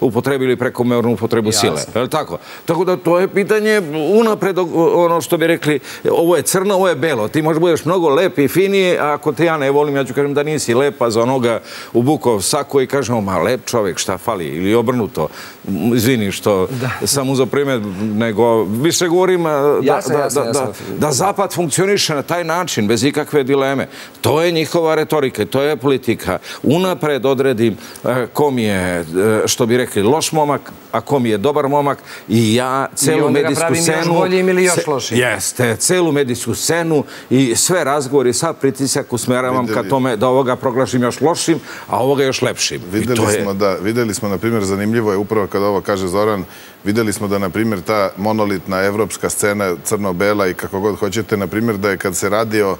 upotrebili prekomernu upotrebu sile. Je li tako? Tako da to je pitanje unapred ono što bi rekli, ovo je crno, ovo je belo. Ti možeš budeš mnogo lep i fin linije, a ako te ja ne volim, ja ću kažem da nisi lepa za onoga u Bukov sako i kažemo, ma lep čovjek, šta fali, ili obrnuto. Izvini što sam uzao primjer, nego više govorim da Zapad funkcioniše na taj način, bez ikakve dileme. To je njihova retorika, to je politika. Unapred odredim e, kom je, e, što bi rekli, loš momak, a kom je dobar momak i ja celu medijsku scenu... I onda ga pravim još boljim ili još lošim. Jeste, celu medijsku scenu i sve razgovori sa pritisak usmeravam ka tome da ovoga proglašim još lošim, a ovoga još lepšim. Videli smo, na primjer, zanimljivo je upravo kada ovo kaže Zoran, videli smo da, na primjer, ta monolitna evropska scena crno-bela i kako god hoćete, na primjer, da je kad se radi o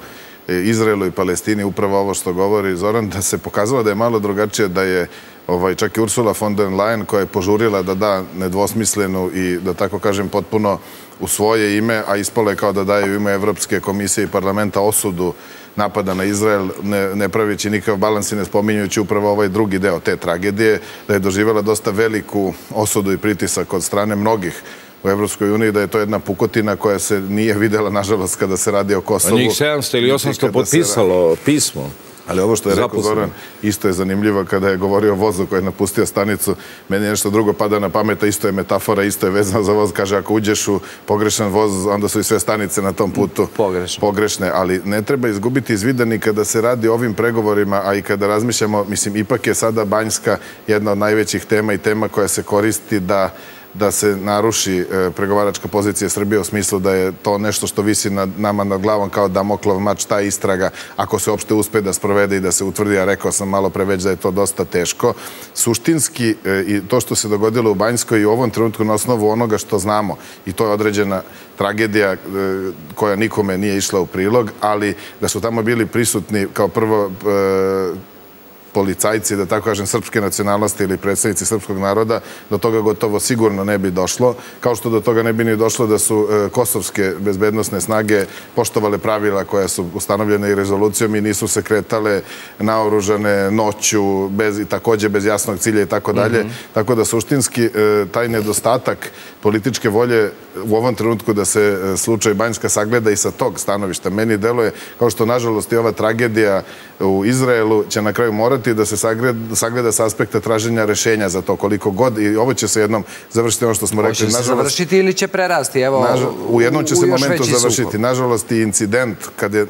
e, Izraelu i Palestini, upravo ovo što govori Zoran, da se pokazalo da je malo drugačije, da je ovaj, čak i Ursula von der Leyen koja je požurila da da nedvosmislenu i da tako kažem potpuno u svoje ime, a ispalo je kao da daje u ime Evropske komisije i parlamenta osudu napada na Izrael, ne pravići nikav balans i ne spominjujući upravo ovaj drugi deo te tragedije, da je doživala dosta veliku osudu i pritisak od strane mnogih u Evropskoj uniji, da je to jedna pukotina koja se nije videla, nažalost, kada se radi o Kosovu. A njih 700 ili 800 potpisalo pismo. Ali ovo što je rekao Zoran, isto je zanimljivo kada je govorio o vozu koji je napustio stanicu. Meni je nešto drugo pada na pameta, isto je metafora, isto je vezano za voz. Kaže, ako uđeš u pogrešan voz, onda su i sve stanice na tom putu pogrešne. Ali ne treba izgubiti iz vida ni kada se radi o ovim pregovorima, a i kada razmišljamo, mislim, ipak je sada Banjska jedna od najvećih tema i tema koja se koristi da da se naruši e, pregovaračka pozicija Srbije u smislu da je to nešto što visi nad nama nad glavom kao damoklov mač, ta istraga, ako se uopšte uspe da sprovede i da se utvrdi, a rekao sam malo pre već da je to dosta teško. Suštinski, e, i to što se dogodilo u Banjskoj i u ovom trenutku na osnovu onoga što znamo, i to je određena tragedija e, koja nikome nije išla u prilog, ali da su tamo bili prisutni kao prvo policajci, da tako kažem, srpske nacionalnosti ili predstavnici srpskog naroda, do toga gotovo sigurno ne bi došlo. Kao što do toga ne bi ni došlo da su e, kosovske bezbednostne snage poštovale pravila koja su ustanovljene i rezolucijom i nisu se kretale naoružane noću i također bez jasnog cilja i tako dalje. Mhm. Tako da suštinski e, taj nedostatak političke volje u ovom trenutku da se e, slučaj Banjska sagleda i sa tog stanovišta. Meni deluje, kao što nažalost i ova tragedija u Izraelu će na kraju morati da se sagleda sa aspekta traženja rešenja za to koliko god i ovo će se jednom završiti ono što smo rekli. Hoće se završiti ili će prerasti? U jednom će se momentu završiti. Nažalost i incident kad je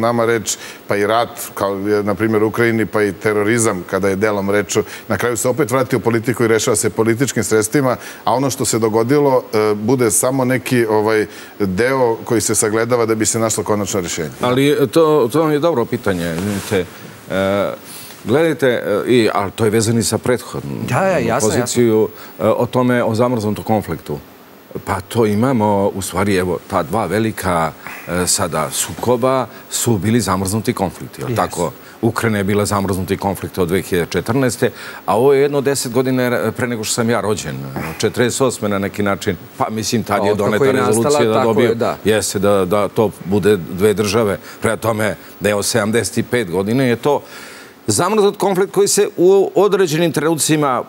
nama reč pa i rat, kao je na primjer u Ukrajini, pa i terorizam kada je delom reču, na kraju se opet vrati u politiku i rešava se političkim sredstvima, a ono što se dogodilo e, bude samo neki ovaj, deo koji se sagledava da bi se našlo konačno rešenje. Ali to vam je dobro pitanje. E, gledajte, e, ali to je vezani sa prethodnom poziciju o tome, o zamrznutom konfliktu. Pa to imamo, u stvari, evo, ta dva velika e, sada sukoba su bili zamrznuti konflikti, jel tako? Ukrajina je bila zamrznuti konflikt od 2014. A ovo je jedno deset godine pre nego što sam ja rođen. 48. na neki način. Pa mislim, tad je doneta rezolucija da dobije... Jeste, da to bude dve države. Prema tome, da je o 75 godine je to zamrznut konflikt koji se u određenim trenucima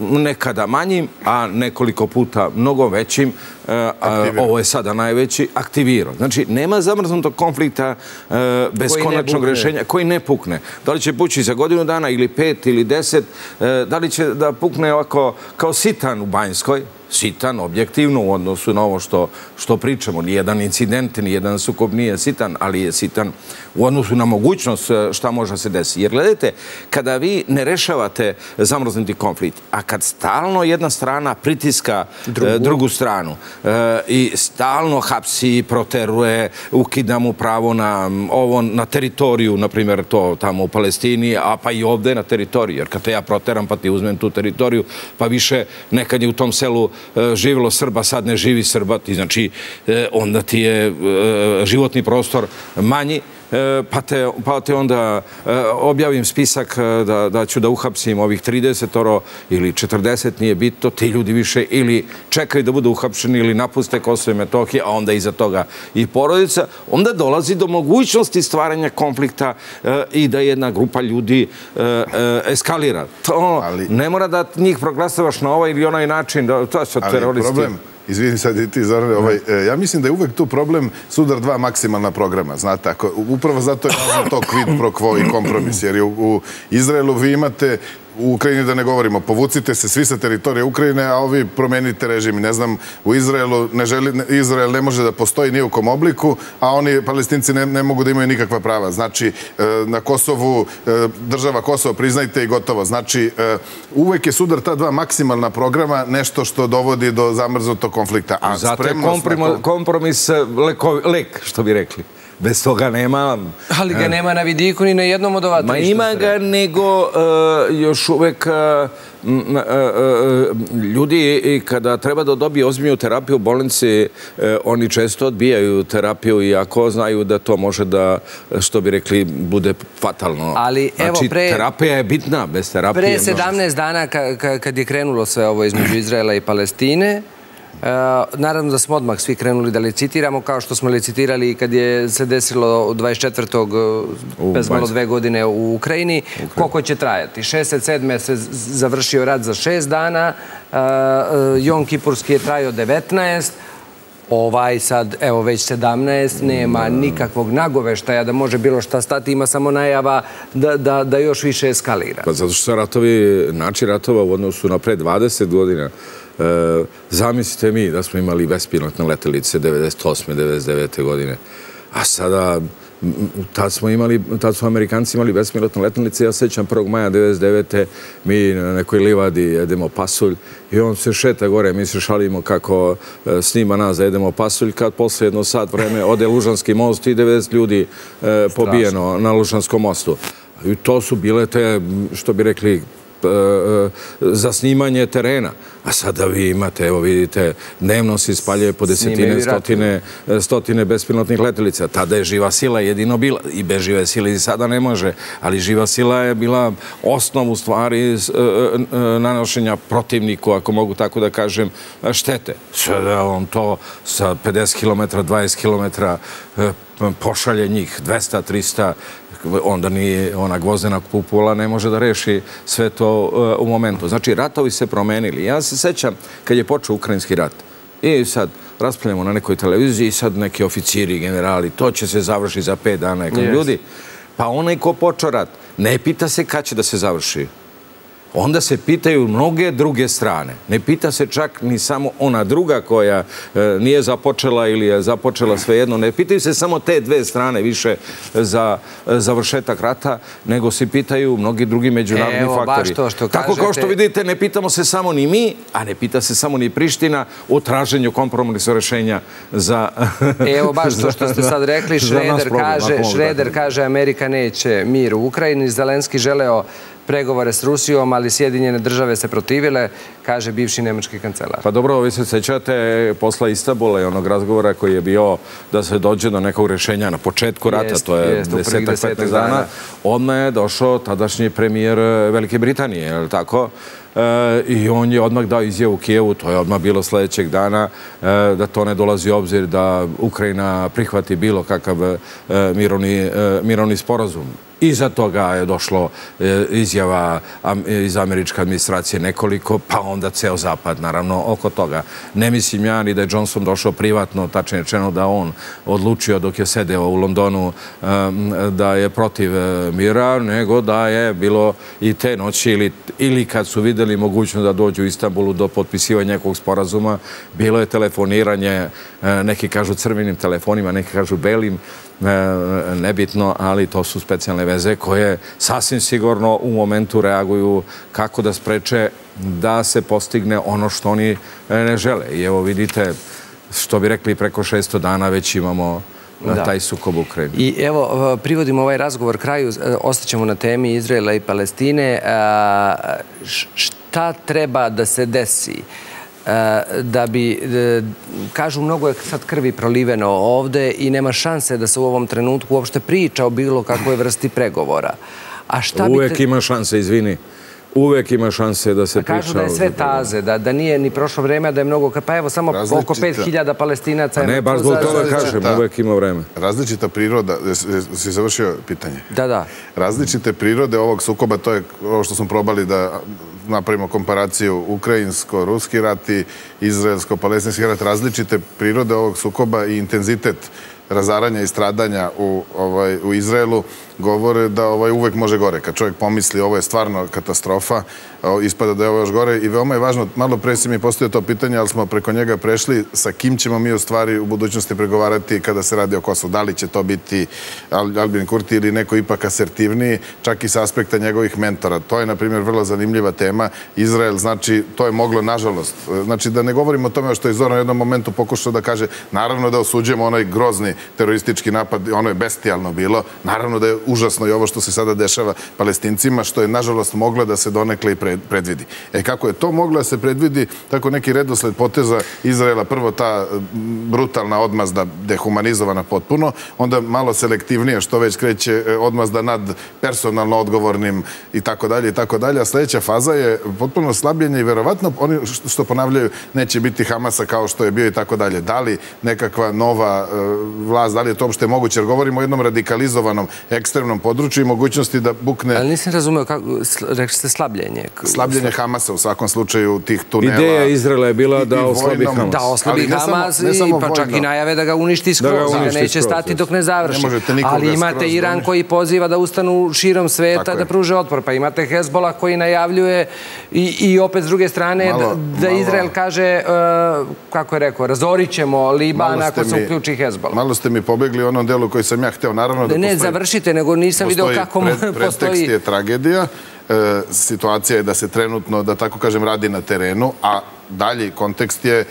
nekada manjim, a nekoliko puta mnogo većim, e, ovo je sada najveći, aktivirao. Znači, nema zamrznutog konflikta e, bez konačnog rešenja koji ne pukne. Da li će pući za godinu dana ili pet ili deset, e, da li će da pukne ovako kao sitan u Banjskoj, sitan, objektivno u odnosu na ovo što, što pričamo. Nijedan incident, nijedan sukob nije sitan, ali je sitan u odnosu na mogućnost e, šta može se desiti. Jer gledajte, kada vi ne rešavate zamrznuti konflikt, a kad stalno jedna strana pritiska e, drugu, drugu stranu e, i stalno hapsi, proteruje, ukida mu pravo na ovo, na teritoriju, na primjer to tamo u Palestini, a pa i ovde na teritoriju. Jer kad te ja proteram pa ti uzmem tu teritoriju, pa više nekad je u tom selu E, živjelo Srba, sad ne živi Srba, ti znači e, onda ti je e, životni prostor manji, pa te, pa te onda objavim spisak da, da ću da uhapsim ovih 30 ili 40, nije bito, ti ljudi više ili čekaju da budu uhapšeni ili napuste Kosovo i Metohije, a onda iza toga i porodica, onda dolazi do mogućnosti stvaranja konflikta i da jedna grupa ljudi eskalira. To ne mora da njih proglasavaš na ovaj ili onaj način, da, to sad teroristi. Problem, izvini sad i ti, Zoran, ovaj, e, ja mislim da je uvek tu problem sudar dva maksimalna programa, znate, ako, upravo zato je to quid pro quo i kompromis, jer u Izraelu vi imate u Ukrajini da ne govorimo, povucite se svi sa teritorije Ukrajine, a ovi promenite režim. Ne znam, u Izraelu ne želi, Izrael ne može da postoji ni u kom obliku, a oni, palestinci, ne, ne mogu da imaju nikakva prava. Znači, e, na Kosovu, e, država Kosovo, priznajte i gotovo. Znači, e, uvek je sudar ta dva maksimalna programa nešto što dovodi do zamrznutog konflikta. A Zato je kompromis lek, što bi rekli bez toga nema... Ali ga nema na vidiku ni na jednom od ova Ma ima ga, nego e, još uvek e, e, ljudi kada treba da dobije ozbiljnu terapiju u bolnici, oni često odbijaju terapiju iako znaju da to može da, što bi rekli, bude fatalno. Ali evo znači, pre... terapija je bitna, bez terapije... Pre 17 dana kad je krenulo sve ovo između Izraela i Palestine, naravno da smo odmah svi krenuli da licitiramo, kao što smo licitirali i kad je se desilo 24. bez malo dve godine u Ukrajini. Koliko će trajati? 67. se završio rad za šest dana, e, e, Jon Kipurski je trajao 19, ovaj sad, evo već 17, nema nikakvog nagoveštaja da može bilo šta stati, ima samo najava da još više eskalira. Pa zato što se ratovi, način ratova u odnosu na pre 20 godina, E, zamislite mi da smo imali bespilotne letelice 98. 99. godine, a sada tad smo imali, tad su Amerikanci imali bespilotne letelice, ja sećam 1. maja 99. mi na nekoj livadi jedemo pasulj i on se šeta gore, mi se šalimo kako e, snima nas da jedemo pasulj, kad posle jedno sat vreme ode Lužanski most i 90 ljudi e, pobijeno na Lužanskom mostu. I to su bile te, što bi rekli, za snimanje terena. A sada vi imate, evo vidite, dnevno se ispaljuje po desetine, stotine, stotine bespilotnih letelica. Tada je živa sila jedino bila. I bez žive sile i sada ne može. Ali živa sila je bila osnov u stvari e, nanošenja protivniku, ako mogu tako da kažem, štete. Sada on to sa 50 km, 20 km pošalje njih 200, 300 onda ni ona gvozdena kupula ne može da reši sve to e, u momentu. Znači, ratovi se promenili. Ja se sećam kad je počeo ukrajinski rat i sad raspravljamo na nekoj televiziji i sad neki oficiri, generali, to će se završiti za pet dana. Ljudi, pa onaj ko počeo rat, ne pita se kad će da se završi onda se pitaju mnoge druge strane. Ne pita se čak ni samo ona druga koja e, nije započela ili je započela svejedno. Ne pitaju se samo te dve strane više za završetak rata, nego se pitaju mnogi drugi međunarodni faktori. Evo, baš to što kažete. Tako kao što vidite, ne pitamo se samo ni mi, a ne pita se samo ni Priština u traženju kompromisu rešenja za... Evo, baš to što ste sad rekli, Šreder kaže, Šreder kaže Amerika neće mir u Ukrajini, Zelenski želeo pregovore s Rusijom, ali Sjedinjene države se protivile, kaže bivši nemački kancelar. Pa dobro, vi se sećate posla Istanbula i onog razgovora koji je bio da se dođe do nekog rešenja na početku rata, to je desetak, 15 dana, odmah je došao tadašnji premijer Velike Britanije, je li tako? E, i on je odmah dao izjavu u Kijevu, to je odmah bilo sljedećeg dana, e, da to ne dolazi u obzir da Ukrajina prihvati bilo kakav e, mirovni sporazum. Iza toga je došlo e, izjava e, iz američke administracije nekoliko, pa onda ceo zapad, naravno, oko toga. Ne mislim ja ni da je Johnson došao privatno, tačnije čeno da on odlučio dok je sedeo u Londonu da je protiv e, mira, nego da je bilo i te noći ili kad su videli mogućnost da dođu u Istanbulu do potpisivanja nekog sporazuma, bilo je telefoniranje, neki kažu crvenim telefonima, neki kažu belim, nebitno, ali to su specijalne veze koje sasvim sigurno u momentu reaguju kako da spreče da se postigne ono što oni e, ne žele. I evo vidite, što bi rekli, preko 600 dana već imamo e, taj sukob u Ukrajini. I evo, privodimo ovaj razgovor kraju, e, ostaćemo na temi Izraela i Palestine. Šta treba da se desi? Da bi, e, kažu, mnogo je sad krvi proliveno ovde i nema šanse da se u ovom trenutku uopšte priča o bilo kakvoj vrsti pregovora. A šta Uvek ima šanse, izvini. Uvek ima šanse da se priča... Kažu da je sve taze, da nije ni prošlo vreme, da je mnogo... Pa evo, samo oko 5000 palestinaca... Ne, baš zbog toga kažem, uvek ima vreme. Različita priroda, si završio pitanje? Da, da. Različite prirode ovog sukoba, to je ovo što smo probali da napravimo komparaciju ukrajinsko-ruski rat i izraelsko-palestinski rat, različite prirode ovog sukoba i intenzitet razaranja i stradanja u ovaj, Izraelu govore da ovaj uvek može gore. Kad čovjek pomisli ovo je stvarno katastrofa, ispada da je ovo još gore i veoma je važno, malo pre si mi postoje to pitanje, ali smo preko njega prešli, sa kim ćemo mi u stvari u budućnosti pregovarati kada se radi o Kosovu. Da li će to biti Albin Kurti ili neko ipak asertivniji, čak i sa aspekta njegovih mentora. To je, na primjer, vrlo zanimljiva tema. Izrael, znači, to je moglo, nažalost, e, znači da ne govorimo o tome što je Zoran u jednom momentu pokušao da kaže, naravno da osuđujemo onaj grozni teroristički napad, ono je bestijalno bilo, naravno da je užasno i ovo što se sada dešava palestincima, što je nažalost mogla da se donekle i predvidi. E kako je to mogla da se predvidi, tako neki redosled poteza Izraela, prvo ta brutalna odmazda dehumanizovana potpuno, onda malo selektivnije što već kreće e, odmazda nad personalno odgovornim i tako dalje i tako dalje. A sljedeća faza je potpuno slabljenje i verovatno oni što ponavljaju neće biti Hamasa kao što je bio i tako dalje. Da li nekakva nova e, vlast, da li je to uopšte moguće, jer govorimo o jednom radikalizovanom ekstremnom ekstremnom području i mogućnosti da bukne... Ali nisam razumeo, rekli ste slabljenje. Slabljenje Hamasa u svakom slučaju tih tunela. Ideja Izraela je bila da oslabi Hamas. Da oslabi Hamas i pa čak i najave da ga uništi skroz. Da neće stati dok ne završi. Ali imate Iran koji poziva da ustanu širom sveta da pruže otpor. Pa imate Hezbola koji najavljuje i opet s druge strane da Izrael kaže, e, kako je rekao, razorit ćemo Liban ako se uključi Hezbola. Malo ste mi pobegli u onom delu koji sam ja hteo. Naravno da Ne, završite, nego nisam vidio kako postoji... Pretekst je tragedija. E, situacija je da se trenutno, da tako kažem, radi na terenu, a dalji kontekst je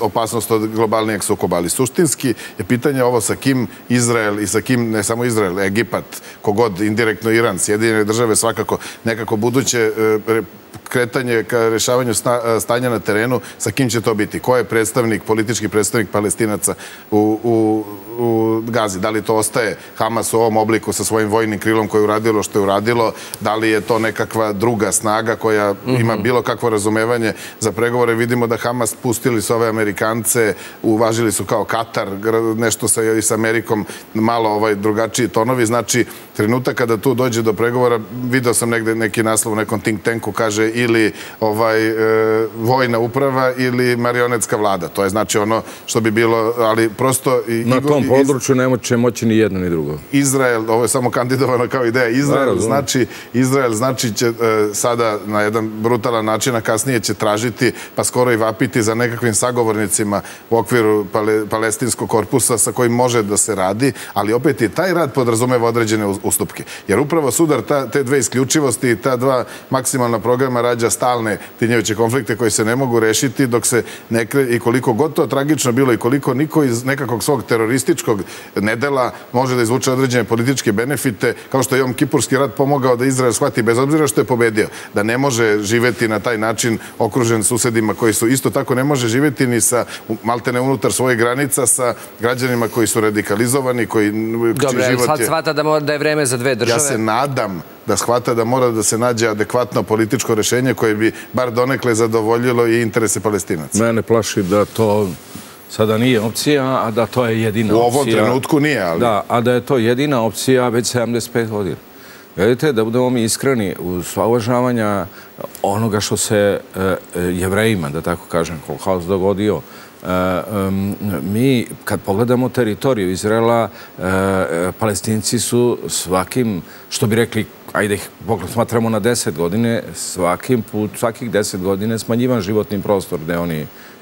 opasnost od globalnijeg sukoba. Ali suštinski je pitanje ovo sa kim Izrael i sa kim, ne samo Izrael, Egipat, kogod, indirektno Iran, Sjedinjene države, svakako nekako buduće e, kretanje ka rešavanju stanja na terenu, sa kim će to biti? Ko je predstavnik, politički predstavnik palestinaca u u Gazi. Da li to ostaje Hamas u ovom obliku sa svojim vojnim krilom koje je uradilo što je uradilo? Da li je to nekakva druga snaga koja ima mhm. bilo kakvo razumevanje za pregovore? Vidimo da Hamas pustili su ove Amerikance, uvažili su kao Katar, nešto sa, i sa Amerikom, malo ovaj drugačiji tonovi. Znači, trenutak kada tu dođe do pregovora, video sam negde neki naslov u nekom think tanku, kaže ili ovaj, e, vojna uprava ili marionetska vlada. To je znači ono što bi bilo, ali prosto... I, Na tom području ne moće moći ni jedno ni drugo. Izrael, ovo je samo kandidovano kao ideja, Izrael znači, Izrael znači će e, sada na jedan brutalan način, a kasnije će tražiti, pa skoro i vapiti za nekakvim sagovornicima u okviru palestinskog korpusa sa kojim može da se radi, ali opet i taj rad podrazumeva određene ustupke. Jer upravo sudar te dve isključivosti i ta dva maksimalna programa problema rađa stalne tinjeviće konflikte koji se ne mogu rešiti dok se ne kre... I koliko god to tragično bilo i koliko niko iz nekakvog svog terorističkog nedela može da izvuče određene političke benefite, kao što je Jom Kipurski rat pomogao da Izrael shvati bez obzira što je pobedio, da ne može živeti na taj način okružen susedima koji su isto tako ne može živeti ni sa maltene unutar svoje granica sa građanima koji su radikalizovani, koji Dobre, sad shvata da je vreme za dve države. Ja se nadam da shvata da mora da se nađe adekvatno političko rešenje koje bi bar donekle zadovoljilo i interese palestinaca. Mene plaši da to sada nije opcija, a da to je jedina opcija. U ovom trenutku nije, ali... Da, a da je to jedina opcija već 75 godina. Vidite, da budemo mi iskreni u sva uvažavanja onoga što se e, jevrejima, da tako kažem, kolhaus dogodio, e, mi, kad pogledamo teritoriju Izrela, e, palestinci su svakim, što bi rekli, ajde ih smatramo na deset godine, svakim put, svakih deset godine smanjivan životni prostor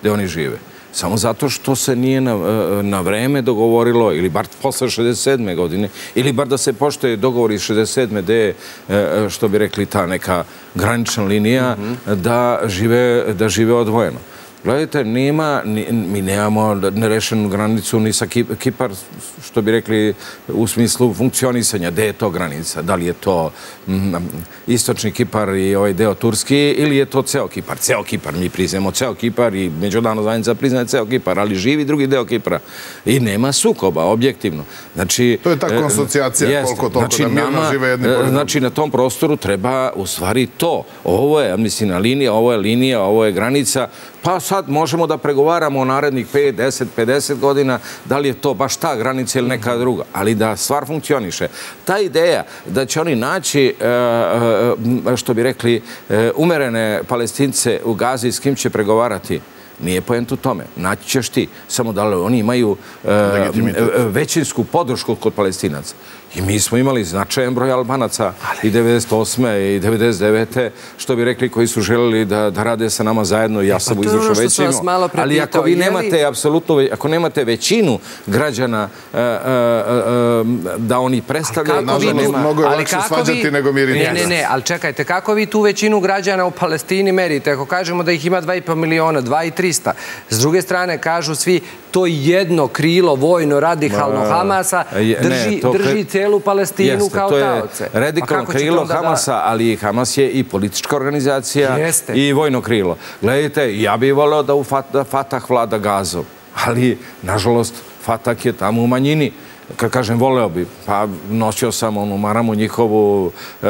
gde oni žive samo zato što se nije na, e, na vreme dogovorilo, ili bar posle 67. godine, ili bar da se poštoje dogovor iz 67. gde je, e, što bi rekli, ta neka granična linija, da, žive, da žive odvojeno. Gledajte, nema, mi nemamo nerešenu granicu ni sa Kipar, što bi rekli u smislu funkcionisanja. Gde je to granica? Da li je to istočni Kipar i ovaj deo Turski ili je to ceo Kipar? Ceo Kipar, mi priznamo ceo Kipar i međudavno zajednica priznaje ceo Kipar, ali živi drugi deo Kipara. I nema sukoba, objektivno. Znači, to je ta e, konsocijacija koliko toliko znači, da mirno žive jedni pored. Znači, na tom prostoru treba u stvari to. Ovo je administrativna linija, ovo je linija, ovo je granica. Pa sad možemo da pregovaramo o narednih 5, 10, 50 godina, da li je to baš ta granica ili neka druga, ali da stvar funkcioniše. Ta ideja da će oni naći, e, e, što bi rekli, e, umerene palestince u Gazi s kim će pregovarati, nije pojent u tome. Naći ćeš ti, samo da li oni imaju većinsku podršku kod palestinaca. I mi smo imali značajan broj Albanaca i 98. i 99. što bi rekli koji su želeli da, da rade sa nama zajedno. Ja e, sam pa izvršao većinu. Ali ako vi nemate apsolutno, ako nemate većinu građana uh, uh, uh, da oni predstavljaju... Mnogo je lakše svađati nego miriti. Ne, ne, ne, ali čekajte, kako vi tu većinu građana u Palestini merite? Ako kažemo da ih ima 2,5 miliona, 2,300. S druge strane, kažu svi, to jedno krilo vojno radikalno Hamasa drži, drži celu Palestinu kao taoce. Radikalno krilo Hamasa, ali Hamas je i politička organizacija i vojno krilo. Gledajte, ja bih volio da u Fatah vlada gazom, ali, nažalost, Fatah je tamo u manjini kad kažem voleo bi, pa nosio sam onu maramu njihovu, e,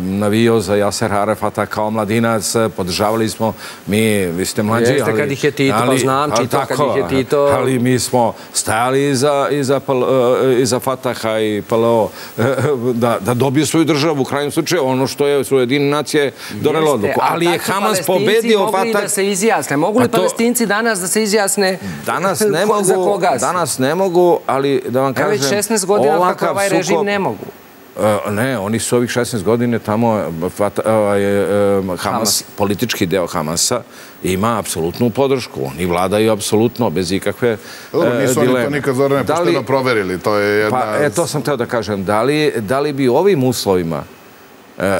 navio za Jaser Arefata kao mladinac, podržavali smo, mi, vi ste mlađi, ali... Jeste kad ih je Tito, pa znam, čito kad ih je Tito... Ali mi smo stajali iza Fataha i PLO e, da dobiju svoju državu u krajnjem slučaju, ono što je svoje jedine nacije donelo odluku. Ali je Hamas pobedio Fatah... Mogli da se izjasne? Mogu li palestinci danas da se izjasne za koga Danas ne mogu, ali da vam kažem već 16 godina kako ovaj režim ne mogu. E, ne, oni su ovih 16 godine tamo, ovaj, e, Hamas, politički deo Hamasa, ima apsolutnu podršku. Oni vladaju apsolutno, bez ikakve dileme. Nisu oni to nikad zorane pošteno proverili. To je jedna... Pa, e, to sam teo da kažem. Da li bi ovim uslovima E,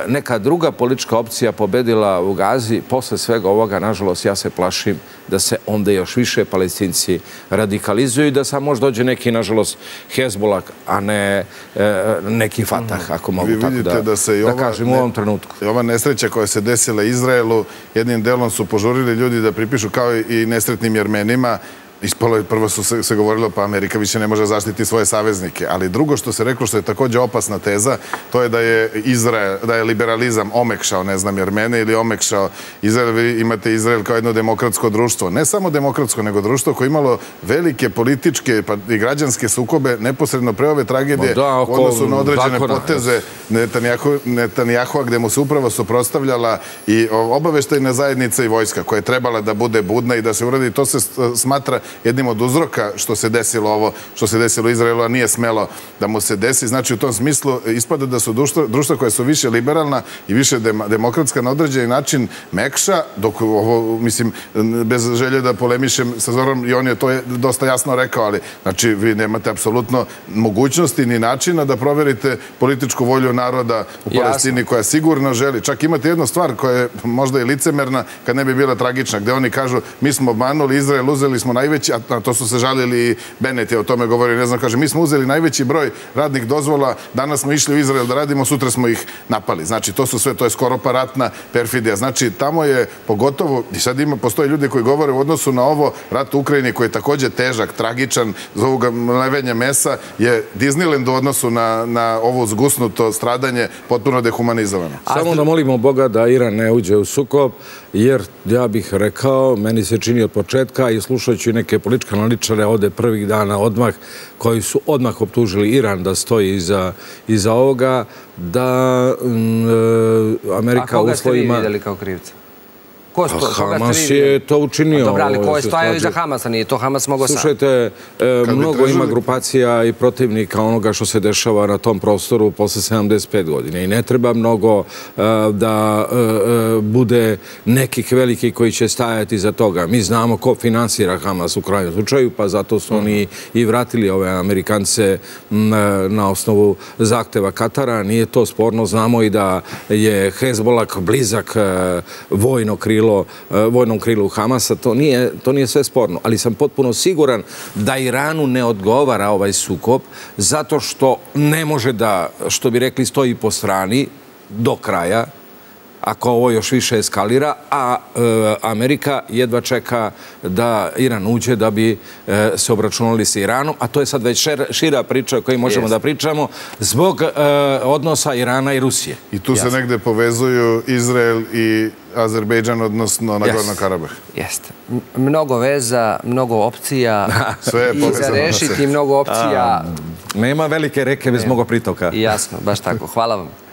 neka druga politička opcija pobedila u Gazi, posle svega ovoga, nažalost, ja se plašim da se onda još više palestinci radikalizuju i da sam možda dođe neki, nažalost, Hezbollah, a ne e, neki Fatah, mhm. ako mogu tako da, da kažem u ovom trenutku. Ova nesreća koja se desila Izraelu, jednim delom su požurili ljudi da pripišu kao i nesretnim jermenima, Ispalo je, prvo su se govorilo, pa Amerika više ne može zaštiti svoje saveznike. Ali drugo što se reklo, što je također opasna teza, to je da je Izrael, da je liberalizam omekšao, ne znam, jer mene ili omekšao Izrael, vi imate Izrael kao jedno demokratsko društvo. Ne samo demokratsko, nego društvo koje imalo velike političke pa i građanske sukobe neposredno pre ove tragedije u odnosu na određene poteze Netanjahova, gde mu se upravo suprostavljala i obaveštajna zajednica i vojska koja je trebala da bude budna i da se uradi. To se smatra jednim od uzroka što se desilo ovo, što se desilo Izraelu, a nije smelo da mu se desi. Znači, u tom smislu ispada da su društva koje su više liberalna i više demokratska na određeni način mekša, dok ovo, mislim, bez želje da polemišem sa Zorom, i on je to dosta jasno rekao, ali, znači, vi nemate apsolutno mogućnosti ni načina da proverite političku volju naroda u Palestini koja sigurno želi. Čak imate jednu stvar koja je možda i licemerna, kad ne bi bila tragična, gde oni kažu, mi smo obmanuli Izrael, uzeli smo najveći, a to su se žalili i Benet je o tome govori, ne znam, kaže, mi smo uzeli najveći broj radnih dozvola, danas smo išli u Izrael da radimo, sutra smo ih napali. Znači, to su sve, to je skoro pa ratna perfidija. Znači, tamo je pogotovo, i sad ima, postoje ljudi koji govore u odnosu na ovo rat u Ukrajini, koji je također težak, tragičan, zovu ga levenje mesa, je Disneyland u odnosu na, na ovo zgusnuto stradanje potpuno dehumanizovano. Samo da molimo Boga da Iran ne uđe u sukob, jer ja bih rekao, meni se čini od početka i slušajući neke političke analitičare ovde prvih dana odmah, koji su odmah optužili Iran da stoji iza, iza ovoga, da mm, e, Amerika uslovima... A koga ste vi vidjeli kao krivca? Ko sto, Hamas je to učinio. Dobro, ali ko je stojao iza Hamasa? Nije to Hamas mogo sam. Slušajte, e, mnogo ima grupacija i protivnika onoga što se dešava na tom prostoru posle 75 godine. I ne treba mnogo e, da e, bude nekih velikih koji će stajati za toga. Mi znamo ko finansira Hamas u krajnjem slučaju, pa zato su oni i vratili ove Amerikance na osnovu zahteva Katara. Nije to sporno. Znamo i da je Hezbollah blizak vojno krilo krilo, e, vojnom krilu Hamasa, to nije, to nije sve sporno. Ali sam potpuno siguran da Iranu ne odgovara ovaj sukop zato što ne može da, što bi rekli, stoji po strani do kraja, ako ovo još više eskalira, a e, Amerika jedva čeka da Iran uđe da bi e, se obračunali sa Iranom, a to je sad već šira priča o kojoj možemo da pričamo, zbog e, odnosa Irana i Rusije. I tu se negde povezuju Izrael i Azerbejdžan, odnosno Nagorno Karabah. Jeste. Mnogo veza, mnogo opcija. Sve je povezano. I za rešiti mnogo opcija. Nema velike reke bez mnogo pritoka. Jasno, baš tako. Hvala vam.